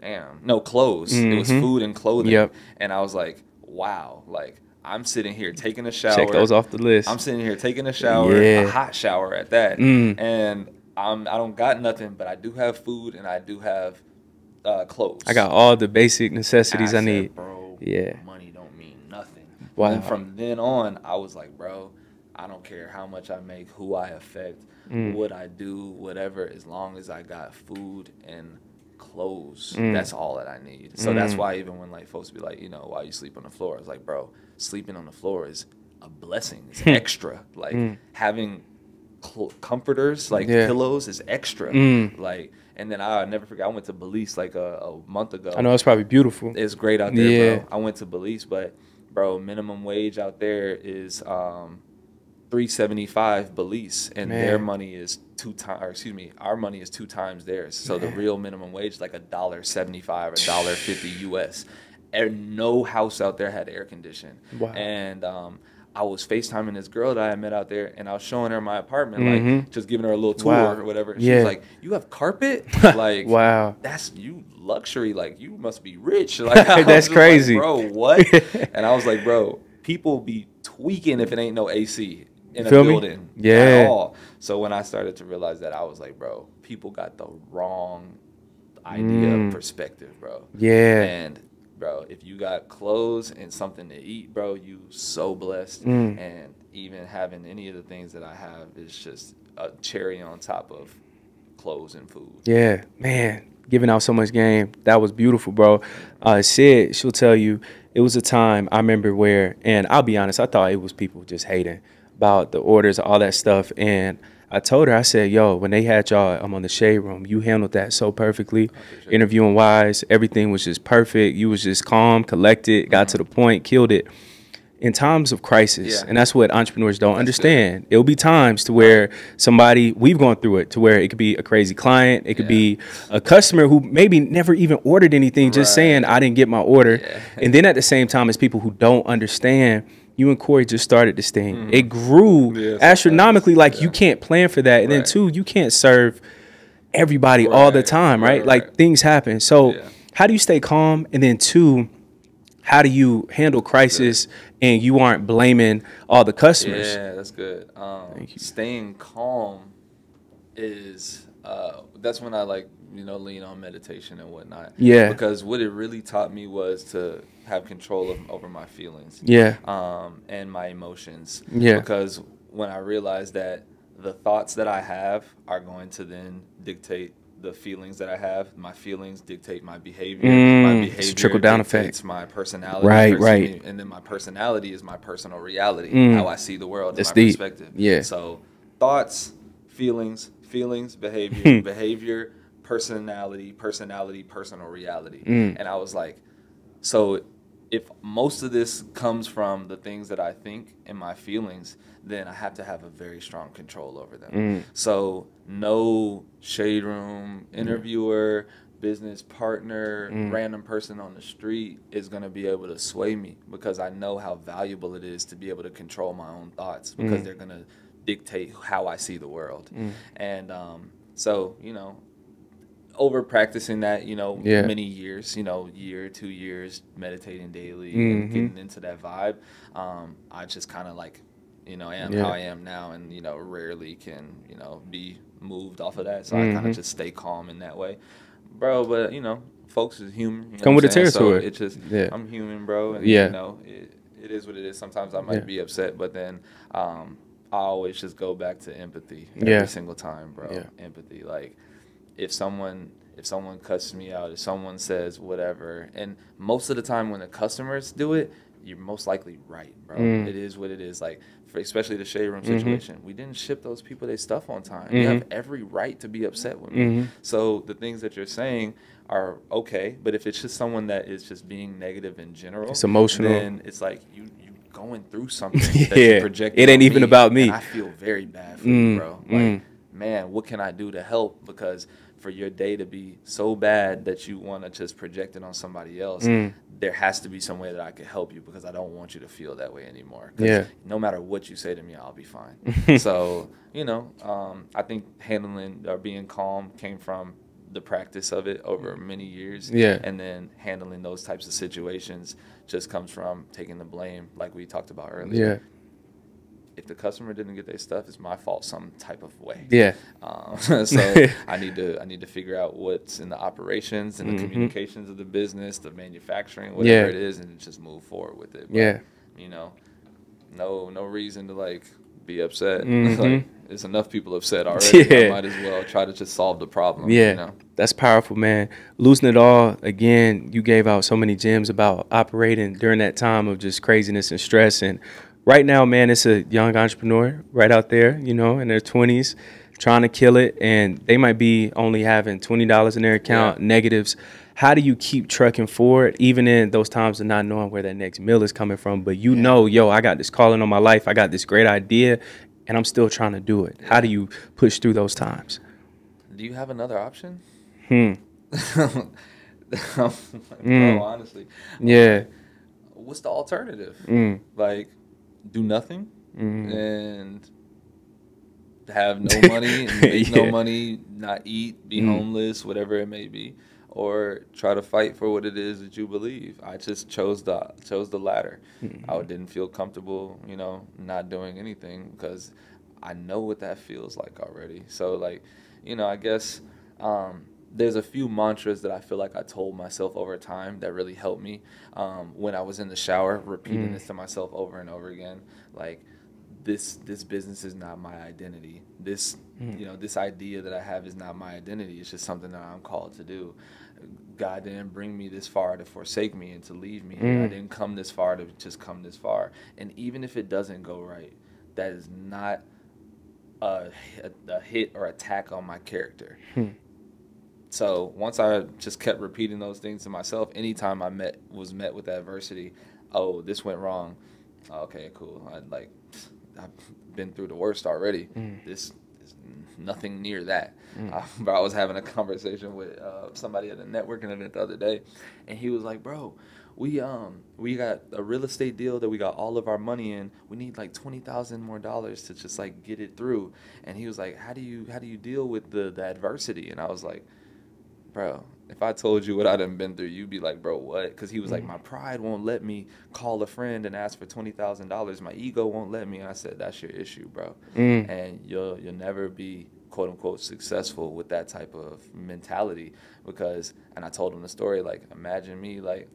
damn, no clothes. It was Mhm. food and clothing. Yep. And I was like, wow, like I'm sitting here taking a shower. Check those off the list. I'm sitting here taking a shower, Yeah. a hot shower at that, Mm. and I'm I don't got nothing, but I do have food and I do have uh, clothes. I got all the basic necessities I, said, need. bro. Yeah. money don't mean nothing. Wow. And from then on, I was like, bro, I don't care how much I make, who I affect, Mm. what I do, whatever, as long as I got food and clothes, Mm. that's all that I need. So that's Mm. why even when like folks be like, you know, why you sleep on the floor? It's like, bro, sleeping on the floor is a blessing. It's [LAUGHS] extra. Like Mm. having cl- comforters, like Yeah. pillows, is extra. Mm. Like, and then I never forget. I went to Belize like a, a month ago. I know it's probably beautiful. It's great out there, Yeah. bro. I went to Belize, but bro, minimum wage out there is um, three seventy five Belize, and their money is two times. Or excuse me, our money is two times theirs. So the real minimum wage is like a dollar seventy five, a dollar fifty U.S. And no house out there had air conditioning. Wow. And um, I was FaceTiming this girl that I met out there, and I was showing her my apartment, Mhm. like just giving her a little tour Wow. or whatever. She Yeah. was like, "You have carpet?" [LAUGHS] like, wow. that's you luxury. Like you must be rich. [LAUGHS] Like [LAUGHS] That's just like, crazy. bro. What? and I was like, bro, people be tweaking if it ain't no AC in a Feel me? building Yeah. at all. So when I started to realize that, I was like, bro, people got the wrong idea Mm. perspective, bro. Yeah. And bro, if you got clothes and something to eat, bro, you so blessed. Mm. And even having any of the things that I have is just a cherry on top of clothes and food. Yeah, man, giving out so much game. That was beautiful, bro. Uh, Sid, she'll tell you it was a time I remember where, and I'll be honest, I thought it was people just hating about the orders, all that stuff. And I told her, I said, yo, when they had y'all I'm on the shade room, you handled that so perfectly. Interviewing wise, everything was just perfect. You was just calm, collected, got to the point, killed it. In times of crisis, Yeah. and that's what entrepreneurs don't That's understand. It'll be times to where somebody we've gone through it to where it could be a crazy client, it could Yeah. be a customer who maybe never even ordered anything, just Right. saying I didn't get my order. Yeah. And then at the same time, as people who don't understand, you and Corey just started this thing. It grew. Yeah, astronomically. Like you can't plan for that, and then two, you can't serve everybody all the time, right? Right, Like right. things happen. So Yeah. how do you stay calm? And then two, how do you handle crisis and you aren't blaming all the customers? Yeah, that's good. Um, Thank you. Staying calm is uh, that's when I like you know lean on meditation and whatnot. Yeah. Because what it really taught me was to have control of, over my feelings. Yeah. Um, and my emotions. Yeah. Because when I realize that the thoughts that I have are going to then dictate the feelings that I have. My feelings dictate my behavior. Mm, my it's a behavior trickle-down effect. my personality. Right, Person- right. And then my personality is my personal reality, Mm. how I see the world, That's my deep. perspective. Yeah. So thoughts, feelings, feelings, behavior, [LAUGHS] behavior, personality, personality, personal reality. Mm. And I was like, so if most of this comes from the things that I think and my feelings, then I have to have a very strong control over them. Mm. So no shade room interviewer, business partner, Mm. random person on the street is going to be able to sway me because I know how valuable it is to be able to control my own thoughts because Mm. they're going to dictate how I see the world. Mm. And um, so, you know, over practicing that, you know, Yeah. many years, you know, year, two years, meditating daily Mhm. and getting into that vibe, um, I just kind of like, you know, am Yeah. how I am now and, you know, rarely can, you know, be moved off of that. So I kind of just stay calm in that way. Bro, but, you know, folks is human. You know Come with the saying? So territory. it just, Yeah. I'm human, bro. And, Yeah. you know, it, it is what it is. Sometimes I might Yeah. be upset, but then um, I always just go back to empathy Yeah. every single time, bro. Yeah. Empathy. Like, if someone if someone cuts me out, if someone says whatever, and most of the time when the customers do it, you're most likely right, bro. Mm. It is what it is. Like, for especially the shade room Mhm. situation, we didn't ship those people their stuff on time. You Mhm. have every right to be upset with me. Mhm. So the things that you're saying are okay, but if it's just someone that is just being negative in general, It's emotional. Then it's like you you going through something that [LAUGHS] Yeah. you project. It ain't even about me. I feel very bad for Mm, you, bro. Like, mm. Man, what can I do to help? Because for your day to be so bad that you want to just project it on somebody else, Mm. there has to be some way that I can help you because I don't want you to feel that way anymore. Yeah. No matter what you say to me, I'll be fine. [LAUGHS] so you know, um, I think handling or being calm came from the practice of it over many years. Yeah. And then handling those types of situations just comes from taking the blame, like we talked about earlier. Yeah. If the customer didn't get their stuff, it's my fault some type of way. Yeah. Um, [LAUGHS] so [LAUGHS] I need to I need to figure out what's in the operations and the Mhm. communications of the business, the manufacturing, whatever Yeah. it is, and just move forward with it. But, Yeah. You know, no no reason to like be upset. [LAUGHS] Mhm. like there's enough people upset already. I might as well try to just solve the problem. Yeah, You know? that's powerful, man. Losing it all again. You gave out so many gems about operating during that time of just craziness and stress. And right now, man, it's a young entrepreneur right out there, you know, in their twenties, trying to kill it, and they might be only having twenty dollars in their account, Yeah. negatives. How do you keep trucking forward, even in those times of not knowing where that next meal is coming from? But you know, yo, I got this calling on my life. I got this great idea, and I'm still trying to do it. How do you push through those times? Do you have another option? Hmm. [LAUGHS] Bro, Mm. honestly. Yeah. What's the alternative? Mm. Like, do nothing Mm. and have no [LAUGHS] money and make no money, not eat, be Mm. homeless, whatever it may be, or try to fight for what it is that you believe. I just chose the chose the latter. Mm-hmm. I didn't feel comfortable, you know, not doing anything because I know what that feels like already. So like, you know, I guess um, there's a few mantras that I feel like I told myself over time that really helped me um, when I was in the shower, repeating Mm. this to myself over and over again, like this this business is not my identity. This Mm. you know this idea that I have is not my identity. It's just something that I'm called to do. God didn't bring me this far to forsake me and to leave me. Mm. I didn't come this far to just come this far. And even if it doesn't go right, that is not a, a, a hit or attack on my character. Hmm. So once I just kept repeating those things to myself, anytime I met was met with adversity, oh, this went wrong. Okay, cool. I like I've been through the worst already. Mm. This is nothing near that. Mm. [LAUGHS] Uh, but I was having a conversation with uh, somebody at a networking event the other day, and he was like, "Bro, we um we got a real estate deal that we got all of our money in. We need like twenty thousand more dollars to just like get it through." And he was like, "How do you how do you deal with the the adversity?" And I was like, "Bro, if I told you what I done been through, you'd be like, bro, what?" Because he was like, Mm. "My pride won't let me call a friend and ask for twenty thousand dollars. My ego won't let me." And I said, "That's your issue, bro." Mm. and you'll you'll never be quote unquote successful with that type of mentality because and I told him the story like imagine me like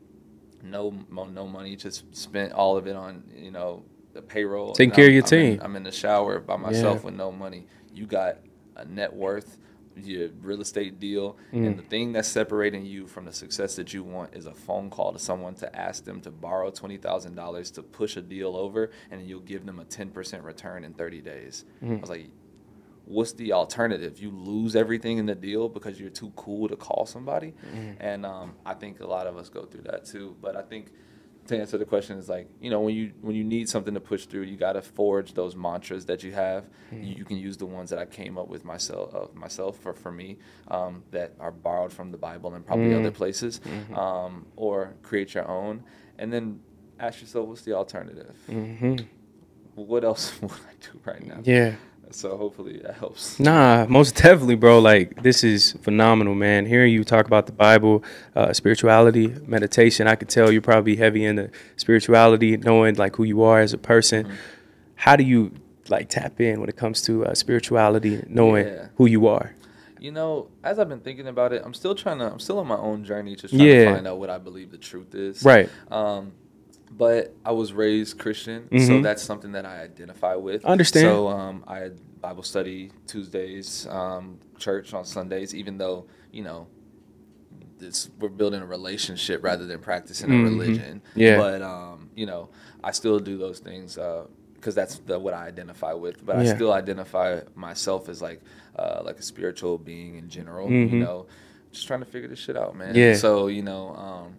no mo- no money just spent all of it on you know the payroll and care of I'm- your I'm in- team. I'm in the shower by myself Yeah. with no money you got a net worth your real estate deal Mm. and the thing that's separating you from the success that you want is a phone call to someone to ask them to borrow $20,000 to push a deal over and you'll give them a 10% return in 30 days. I Mm. was like, what's the alternative? You lose everything in the deal because you're too cool to call somebody. Mm. And um, I think a lot of us go through that too. But I think to answer the question is like you know when you when you need something to push through, you got to forge those mantras that you have. Mm-hmm. You, you can use the ones that I came up with myself of myself for for me um, that are borrowed from the Bible and probably Mm. other places, Mm-hmm. um, or create your own, and then ask yourself what's the alternative. hmm What else [LAUGHS] would I do right now? Yeah. So hopefully that helps. Nah, most definitely, bro. Like this is phenomenal, man. Hearing you talk about the Bible, uh, spirituality, meditation, I could tell you're probably heavy into spirituality, knowing like who you are as a person. Mm-hmm. How do you like tap in when it comes to uh, spirituality, knowing Yeah. who you are? You know, as I've been thinking about it, I'm still trying to. I'm still on my own journey, just trying Yeah. to find out what I believe the truth is. Right. Um, but I was raised Christian, so Mhm. that's something that I identify with. I Understand. So um, I had Bible study Tuesdays, um, church on Sundays, even though you know. This, we're building a relationship rather than practicing a Mhm. religion. Yeah. But um, you know, I still do those things because that's the, what I identify with. But I still identify myself as like uh, like a spiritual being in general. Mhm. You know, just trying to figure this shit out, man. Yeah. So you know, um,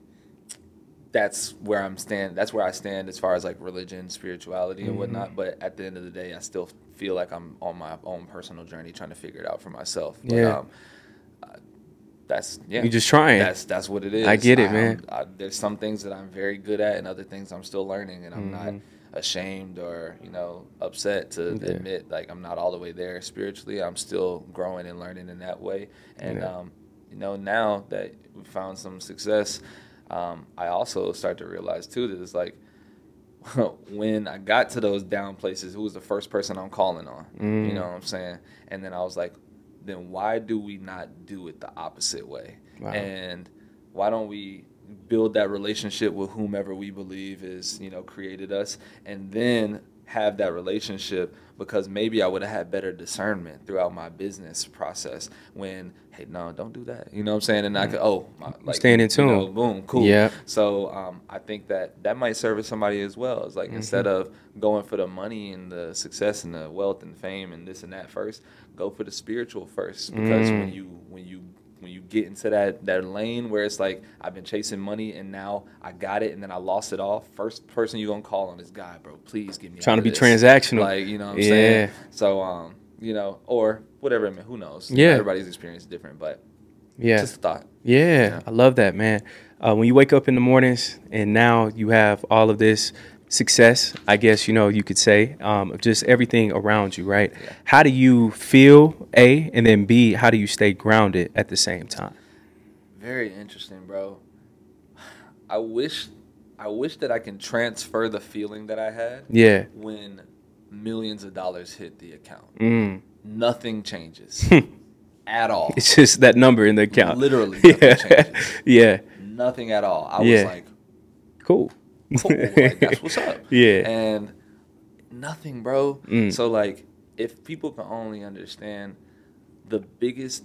that's where I'm stand. That's where I stand as far as like religion, spirituality, and Mhm. whatnot. But at the end of the day, I still feel like I'm on my own personal journey, trying to figure it out for myself. But, Yeah. Um, uh, that's yeah. You just trying. That's that's what it is. I get it, I- man. I, there's some things that I'm very good at, and other things I'm still learning, and I'm not Mhm. ashamed or you know upset to Yeah. admit like I'm not all the way there spiritually. I'm still growing and learning in that way, and Yeah. um, you know now that we found some success, um, I also start to realize too that it's like. [LAUGHS] when I got to those down places, who was the first person I'm calling on? Mm. You know what I'm saying? And then I was like, then why do we not do it the opposite way? Wow. And why don't we build that relationship with whomever we believe is, you know, created us and then have that relationship because maybe I would have had better discernment throughout my business process when, hey, no, don't do that. You know what I'm saying? And I could, oh, my, like, staying in you know, tune. boom, cool. Yeah. So um, I think that that might service somebody as well. It's like instead of going for the money and the success and the wealth and fame and this and that first, go for the spiritual first. Because when Mm. you when you when you get into that that lane where it's like I've been chasing money and now I got it and then I lost it all. First person you're gonna call on is God, bro. Please give me Trying to be this. transactional. Like you know what I'm Yeah. saying. So um you know or whatever. I mean, who knows? Yeah. Everybody's experience is different, but Yeah. just a thought. Yeah, Yeah. I love that, man. Uh, when you wake up in the mornings and now you have all of this success, I guess, you know, you could say, um, of just everything around you, right? Yeah. How do you feel, A, and then B, how do you stay grounded at the same time? Very interesting, bro. [SIGHS] I wish I wish that I can transfer the feeling that I had Yeah. when millions of dollars hit the account. Mm. Nothing changes [LAUGHS] at all. It's just that number in the account. Literally [LAUGHS] nothing yeah. changes. yeah. Nothing at all. I Yeah. was like, Cool. Cool, like, that's what's up. [LAUGHS] Yeah. And nothing, bro. Mm. So like if people can only understand the biggest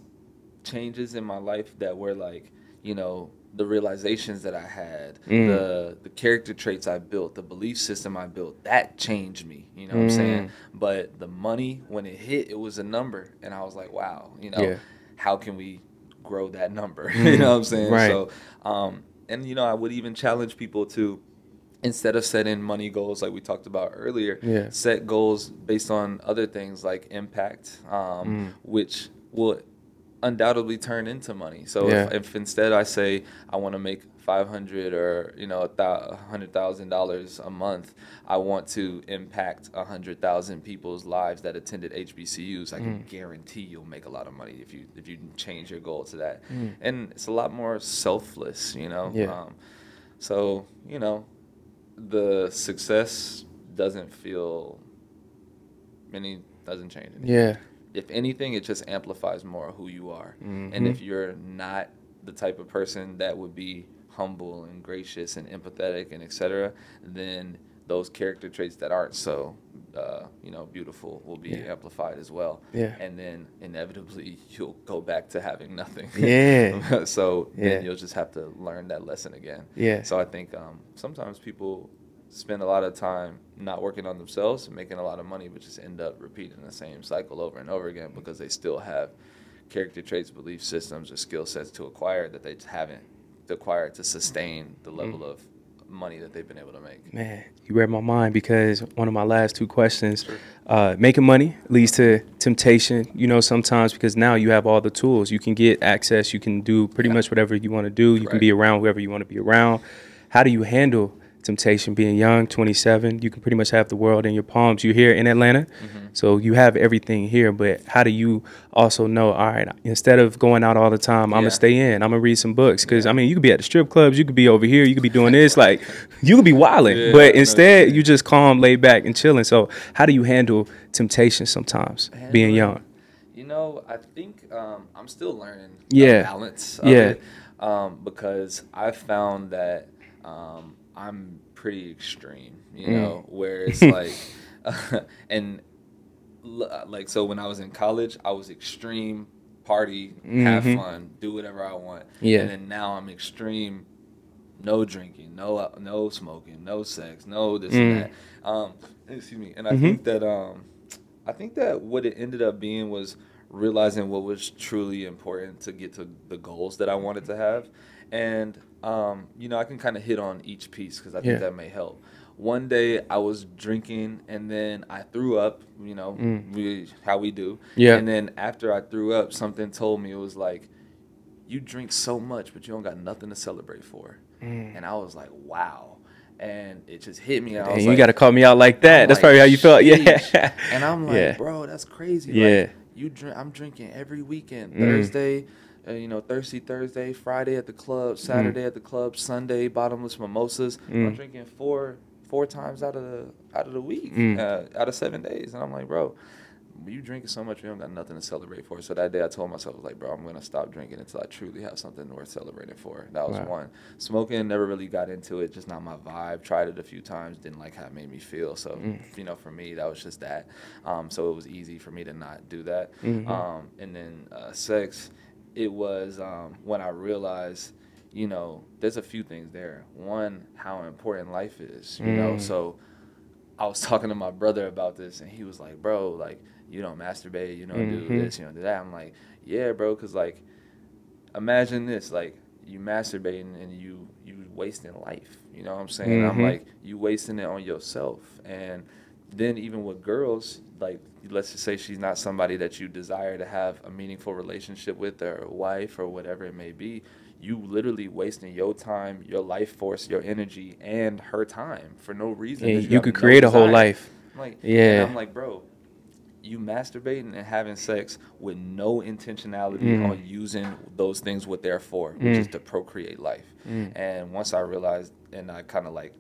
changes in my life that were like, you know, the realizations that I had, Mm. the the character traits I built, the belief system I built, that changed me. You know what I'm Mm. saying? But the money, when it hit, it was a number. And I was like, wow, you know, Yeah. how can we grow that number? [LAUGHS] Mm. you know what I'm saying? Right. So um and you know, I would even challenge people to instead of setting money goals like we talked about earlier, Yeah. set goals based on other things like impact, um, Mm. which will undoubtedly turn into money. So Yeah. if, if instead I say I want to make five hundred or you know a hundred thousand dollars a month, I want to impact a hundred thousand people's lives that attended HBCUs. I can Mm. guarantee you'll make a lot of money if you if you change your goal to that. Mm. And it's a lot more selfless, you know. Yeah. Um, so you know, the success doesn't feel any doesn't change anything. Yeah. If anything, it just amplifies more who you are. Mhm. And if you're not the type of person that would be humble and gracious and empathetic and etc., then those character traits that aren't so, uh, you know, beautiful will be Yeah. amplified as well. Yeah. And then inevitably you'll go back to having nothing. [LAUGHS] Yeah. [LAUGHS] so Yeah. then you'll just have to learn that lesson again. Yeah. So I think um, sometimes people spend a lot of time not working on themselves and making a lot of money, but just end up repeating the same cycle over and over again because they still have character traits, belief systems, or skill sets to acquire that they just haven't acquired to sustain the level of money that they've been able to make. Man, you read my mind because one of my last two questions, uh, making money leads to temptation. You know, sometimes because now you have all the tools, you can get access, you can do pretty Yeah. much whatever you want to do. You can be around whoever you want to be around. How do you handle temptation? Being young, 27, you can pretty much have the world in your palms. You're here in Atlanta, so you have everything here. But how do you also know? All right, instead of going out all the time, I'm Yeah. gonna stay in. I'm gonna read some books because I mean, you could be at the strip clubs, you could be over here, you could be doing this, like [LAUGHS] you could be wilding. Yeah, but instead, mean. you just calm, laid back, and chilling. So, how do you handle temptation sometimes, being Handle it. young? You know, I think um, I'm still learning Yeah. balance of Yeah. it um, because I found that um, I'm pretty extreme, you Mm. know, where [LAUGHS] it's like, [LAUGHS] and l- like, so when I was in college, I was extreme, party, have Mhm. fun, do whatever I want. Yeah. And then now I'm extreme, no drinking, no no smoking, no sex, no this Mm. and that. Um, excuse me. And I Mhm. think that um, I think that what it ended up being was realizing what was truly important to get to the goals that I wanted to have. And um, you know, I can kind of hit on each piece because I think Yeah. that may help. One day I was drinking and then I threw up, you know, Mm. we, how we do. Yeah. And then after I threw up, something told me it was like, you drink so much, but you don't got nothing to celebrate for. Mm. And I was like, wow. And it just hit me. And Dang, you like, got to call me out like that. I'm That's like, probably how you felt. [LAUGHS] Yeah. And I'm like, Yeah. bro, that's crazy. Yeah. Like, you drink. I'm drinking every weekend. Mm. Thursday, uh, you know, Thirsty Thursday, Friday at the club, Mm. Saturday at the club, Sunday bottomless mimosas. I'm Mm. drinking four four times out of the out of the week, Mm. uh, out of seven days. And I'm like, bro. You drinking so much, you don't got nothing to celebrate for. So that day, I told myself, I was like, bro, I'm gonna stop drinking until I truly have something worth celebrating for. That was Wow. one. Smoking, never really got into it, just not my vibe. Tried it a few times, didn't like how it made me feel. So, Mm. you know, for me, that was just that. Um, so it was easy for me to not do that. Mhm. Um, and then uh, sex, it was um, when I realized, you know, there's a few things there. One, how important life is, you know. Mm. So I was [LAUGHS] talking to my brother about this, and he was like, bro, like, you don't masturbate, you don't Mhm. do this, you don't do that. I'm like, yeah, bro, because, like, imagine this, like, you masturbating and you you wasting life. You know what I'm saying? I'm Mhm. like, you wasting it on yourself. And then even with girls, like let's just say she's not somebody that you desire to have a meaningful relationship with or wife or whatever it may be, you literally wasting your time, your life force, your energy, and her time for no reason. Yeah, you have could no create a whole life. I'm like, Yeah. I'm like, bro, you masturbating and having sex with no intentionality Mm. on using those things what they're for, which Mm. is to procreate life. Mm. And once I realized, and I kind of like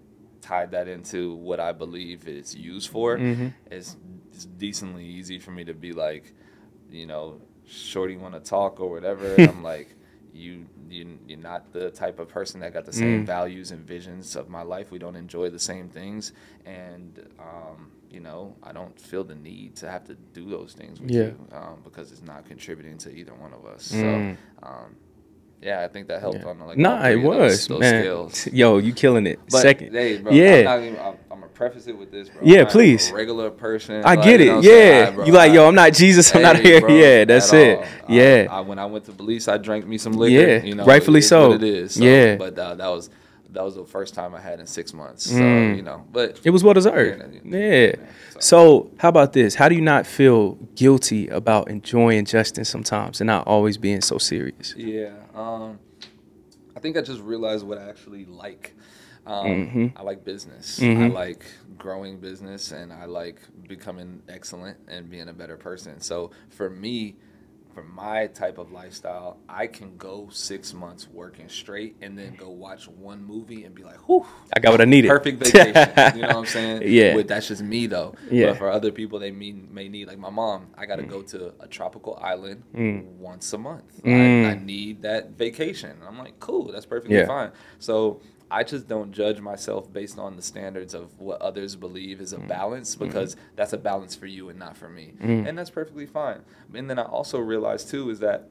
tied that into what I believe it's used for, Mhm. it's, it's decently easy for me to be like, you know, shorty want to talk or whatever. and I'm [LAUGHS] like, you, you, you're not the type of person that got the same Mm. values and visions of my life. We don't enjoy the same things. And, um, you know, I don't feel the need to have to do those things with Yeah. you um, because it's not contributing to either one of us. Mm. So, um, yeah, I think that helped Yeah. on like nah, it of those- was those man. skills. [LAUGHS] Yo, you killing it. But Second, hey, bro, Yeah. I'm, even, I'm, I'm gonna preface it with this, bro. Yeah, I'm please. Regular person. I like, get you it. know I'm saying? yeah, Alright, bro, you like, I- yo, I'm not Jesus. I'm not here. [LAUGHS] bro, yeah, that's it. all. yeah, I, I, when I went to Belize, I drank me some liquor. Yeah, you know, rightfully it so. It is. So, Yeah. but uh, that was that was the first time I had in six months. So Mm. you know, but it was well deserved. Yeah, Yeah. so. So, how about this? How do you not feel guilty about enjoying Justin sometimes and not always being so serious? Yeah. Um, I think I just realized what I actually like. Um, Mhm. I like business. I Mhm. like growing business, and I like becoming excellent and being a better person. So for me, for my type of lifestyle, I can go six months working straight and then go watch one movie and be like, "Whew, I got what I needed. perfect [LAUGHS] vacation." you know what I'm saying? Yeah. But that's just me though. Yeah. But for other people, they mean may need like my mom. I got to go to a tropical island Mm. once a month. Mm. I, I need that vacation. I'm like, cool, that's perfectly Yeah. fine. So I just don't judge myself based on the standards of what others believe is a Mm. balance Mm-hmm. because that's a balance for you and not for me. Mm. And that's perfectly fine. And then I also realized too is that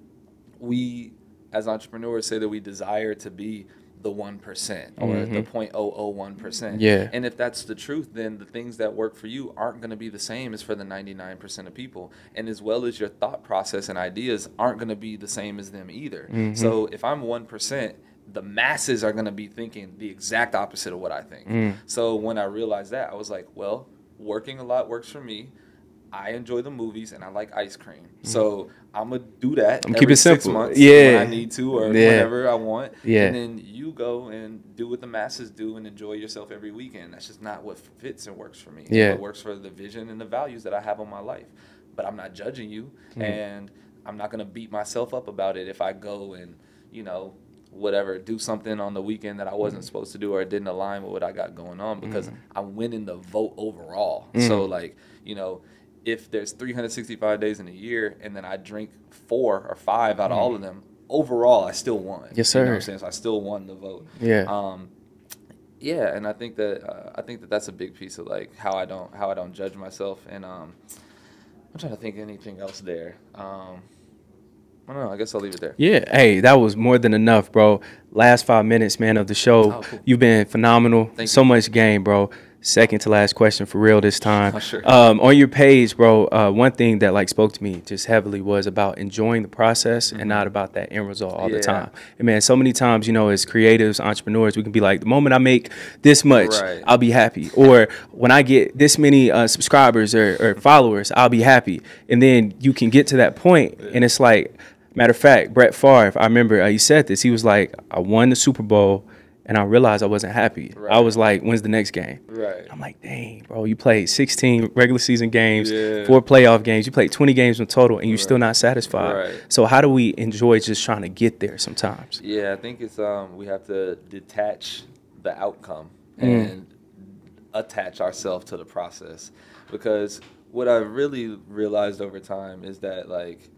we as entrepreneurs say that we desire to be the 1% or Mhm. the 0.001%. Yeah. And if that's the truth, then the things that work for you aren't going to be the same as for the 99% of people. And as well as your thought process and ideas aren't going to be the same as them either. Mhm. So if I'm 1%, the masses are going to be thinking the exact opposite of what I think. Mm. So when I realized that, I was like, well, working a lot works for me. I enjoy the movies and I like ice cream. So I'm gonna do that. I'm keep it six months Yeah. when I need to or Yeah. whenever I want. Yeah. And then you go and do what the masses do and enjoy yourself every weekend. That's just not what fits and works for me. Yeah. What works for the vision and the values that I have on my life. But I'm not judging you Mm. and I'm not gonna beat myself up about it if I go and, you know, whatever, do something on the weekend that I wasn't supposed to do or it didn't align with what I got going on because I'm winning the vote overall. So like, you know, if there's 365 days in a year and then I drink four or five out of all of them, overall I still won. Yes, You know what sir. I'm saying? So I still won the vote. Yeah. Um, yeah, and I think that uh, I think that that's a big piece of like how I don't how I don't judge myself, and um, I'm trying to think of anything else there. Um, I don't know. I guess I'll leave it there. Yeah, hey, that was more than enough, bro. Last five minutes, man, of the show. Oh, cool. You've been phenomenal. Thank so you. much game, bro. Second to last question for real this time. Oh, [LAUGHS] sure. Um, on your page, bro, uh, one thing that like spoke to me just heavily was about enjoying the process and not about that end result all the Mm-hmm. Yeah. time. And man, so many times, you know, as creatives, entrepreneurs, we can be like, the moment I make this much, Right. I'll be happy. Or when I get this many uh, subscribers or, or followers, I'll be happy. And then you can get to that point, and it's like, matter of fact, Brett Favre, I remember uh, he said this. He was like, I won the Super Bowl, and I realized I wasn't happy. I was like, when's the next game? Right. I'm like, dang, bro, you played 16 regular season games, Yeah. four playoff games. You played 20 games in total, and you're still not satisfied. Right. So how do we enjoy just trying to get there sometimes? Yeah, I think it's um we have to detach the outcome Mm. and attach ourselves to the process because what I really realized over time is that like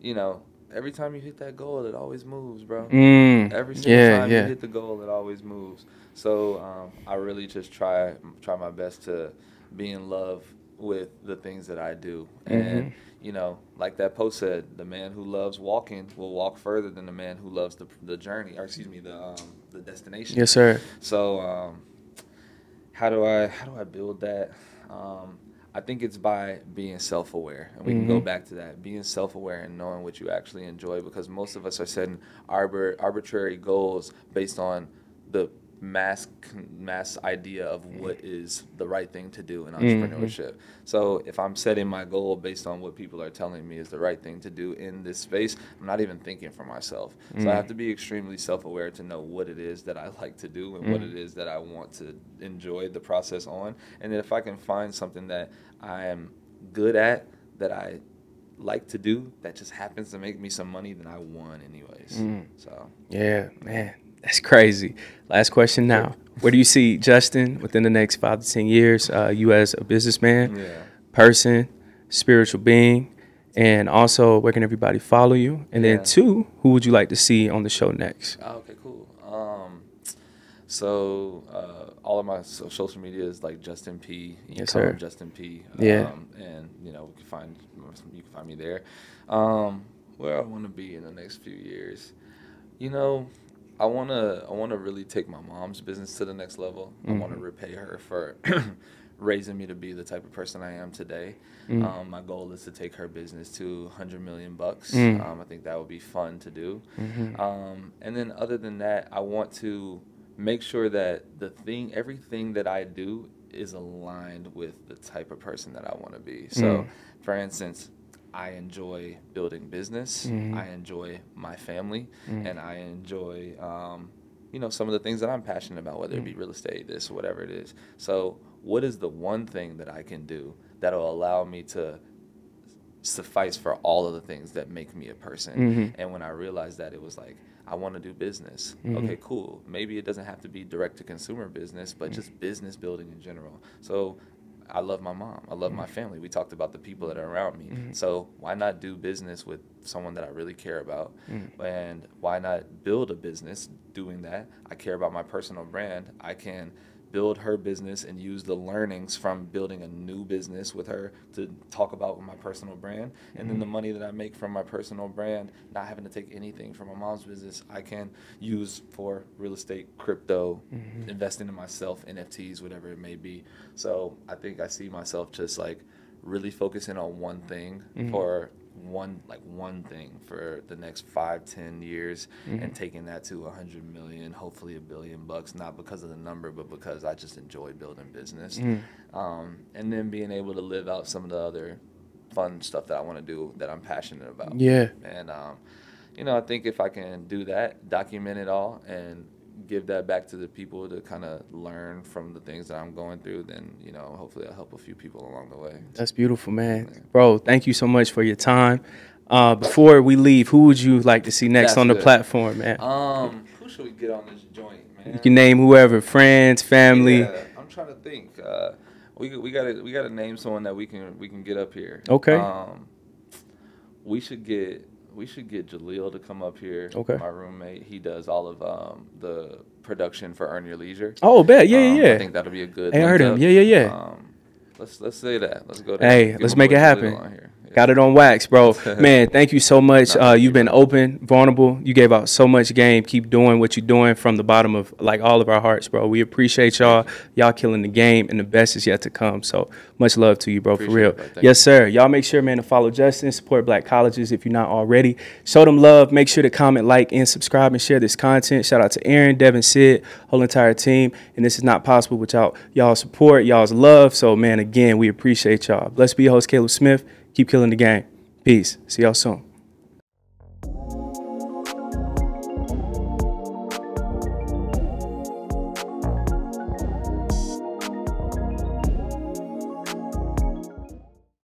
you know every time you hit that goal it always moves bro Mm, every single yeah, time yeah. you hit the goal it always moves so um, I really just try try my best to be in love with the things that I do and Mm-hmm. you know like that post said the man who loves walking will walk further than the man who loves the, the journey or excuse me the um, the destination Yes, sir. so um, how do I how do I build that? Um, I think it's by being self-aware, and we can go Mhm. back to that. Being self-aware and knowing what you actually enjoy, because most of us are setting arbor- arbitrary goals based on the mass mass idea of what is the right thing to do in mm-hmm. entrepreneurship. So if I'm setting my goal based on what people are telling me is the right thing to do in this space, I'm not even thinking for myself. So I mm. have to be extremely self-aware to know what it is that I like to do and what mm. it is that I want to enjoy the process on. And then if I can find something that I am good at that I like to do that just happens to make me some money, then I won anyways. Mm. So Yeah, man, that's crazy. Last question now. Where do you see Justin within the next five to 10 years? Uh, you as a businessman, yeah. person, spiritual being, and also where can everybody follow you? And Yeah. then, two, who would you like to see on the show next? Oh, okay, cool. Um, so uh, all of my so- social media is like Justin P. You Yes, sir. Justin P. Yeah. Um, and you know, you can find you can find me there. Um, where I want to be in the next few years, you know, I wanna I wanna really take my mom's business to the next level. I want Mm-hmm. to repay her for [CLEARS THROAT] raising me to be the type of person I am today. Mm. Um, my goal is to take her business to 100 million bucks. Mm. Um, I think that would be fun to do. Mhm. Um, and then other than that, I want to make sure that the thing, everything that I do is aligned with the type of person that I want to be. So, Mm. for instance, I enjoy building business. Mhm. I enjoy my family, Mm. and I enjoy, um, you know, some of the things that I'm passionate about, whether it be real estate, this, whatever it is. So, what is the one thing that I can do that'll allow me to suffice for all of the things that make me a person? Mhm. And when I realized that, it was like, I want to do business. Mhm. Okay, cool. Maybe it doesn't have to be direct to consumer business, but just business building in general. So I love my mom. I love my mm-hmm. family. We talked about the people that are around me. Mm-hmm. So why not do business with someone that I really care about? Mm-hmm. And why not build a business doing that? I care about my personal brand. I can build her business and use the learnings from building a new business with her to talk about my personal brand. And then the mm-hmm. money that i make from my personal brand not having to take anything from my mom's business i can use for real estate crypto mm-hmm. investing in myself nfts whatever it may be. So i think i see myself just like really focusing on one thing mm-hmm. for one like one thing for the next five ten years and taking that to a hundred million hopefully a billion bucks not because of the number but because i just enjoy building business. Um, and then being able to live out some of the other fun stuff that i want to do that i'm passionate about. Yeah. and um, you know i think if i can do that document it all and give that back to the people to kind of learn from the things that i'm going through then you know hopefully i'll help a few people along the way That's beautiful, man. Bro, thank you so much for your time. Uh, before we leave, who would you like to see next That's on the good. platform, man? Um, who should we get on this joint, man? You can name whoever, friends, family. Yeah, I'm trying to think. Uh, we we gotta we gotta name someone that we can we can get up here. Okay. Um, we should get we should get Jaleel to come up here. Okay. My roommate, he does all of um, the production for Earn Your Leisure. Oh, bet. Yeah, Um, yeah, yeah. I think that'll be a good. Hey, I heard him. up. Yeah, yeah, yeah. Um, let's let's say that. Let's go. There. Hey, let's make it happen. On here. Yeah. Got it on wax, bro. [LAUGHS] Man, thank you so much. Uh, you've been open, vulnerable. You gave out so much game. Keep doing what you're doing from the bottom of like all of our hearts, bro. We appreciate y'all. Y'all killing the game, and the best is yet to come. So much love to you, bro. for real. it, bro. Yes, sir. Y'all make sure, man, to follow Justin, support Black colleges if you're not already. Show them love. Make sure to comment, like, and subscribe, and share this content. Shout out to Aaron, Devin, Sid, whole entire team. And this is not possible without y'all support, y'all's love. So, man, again, we appreciate y'all. Blessed be your host, Caleb Smith. Keep killing the game. Peace. See y'all soon.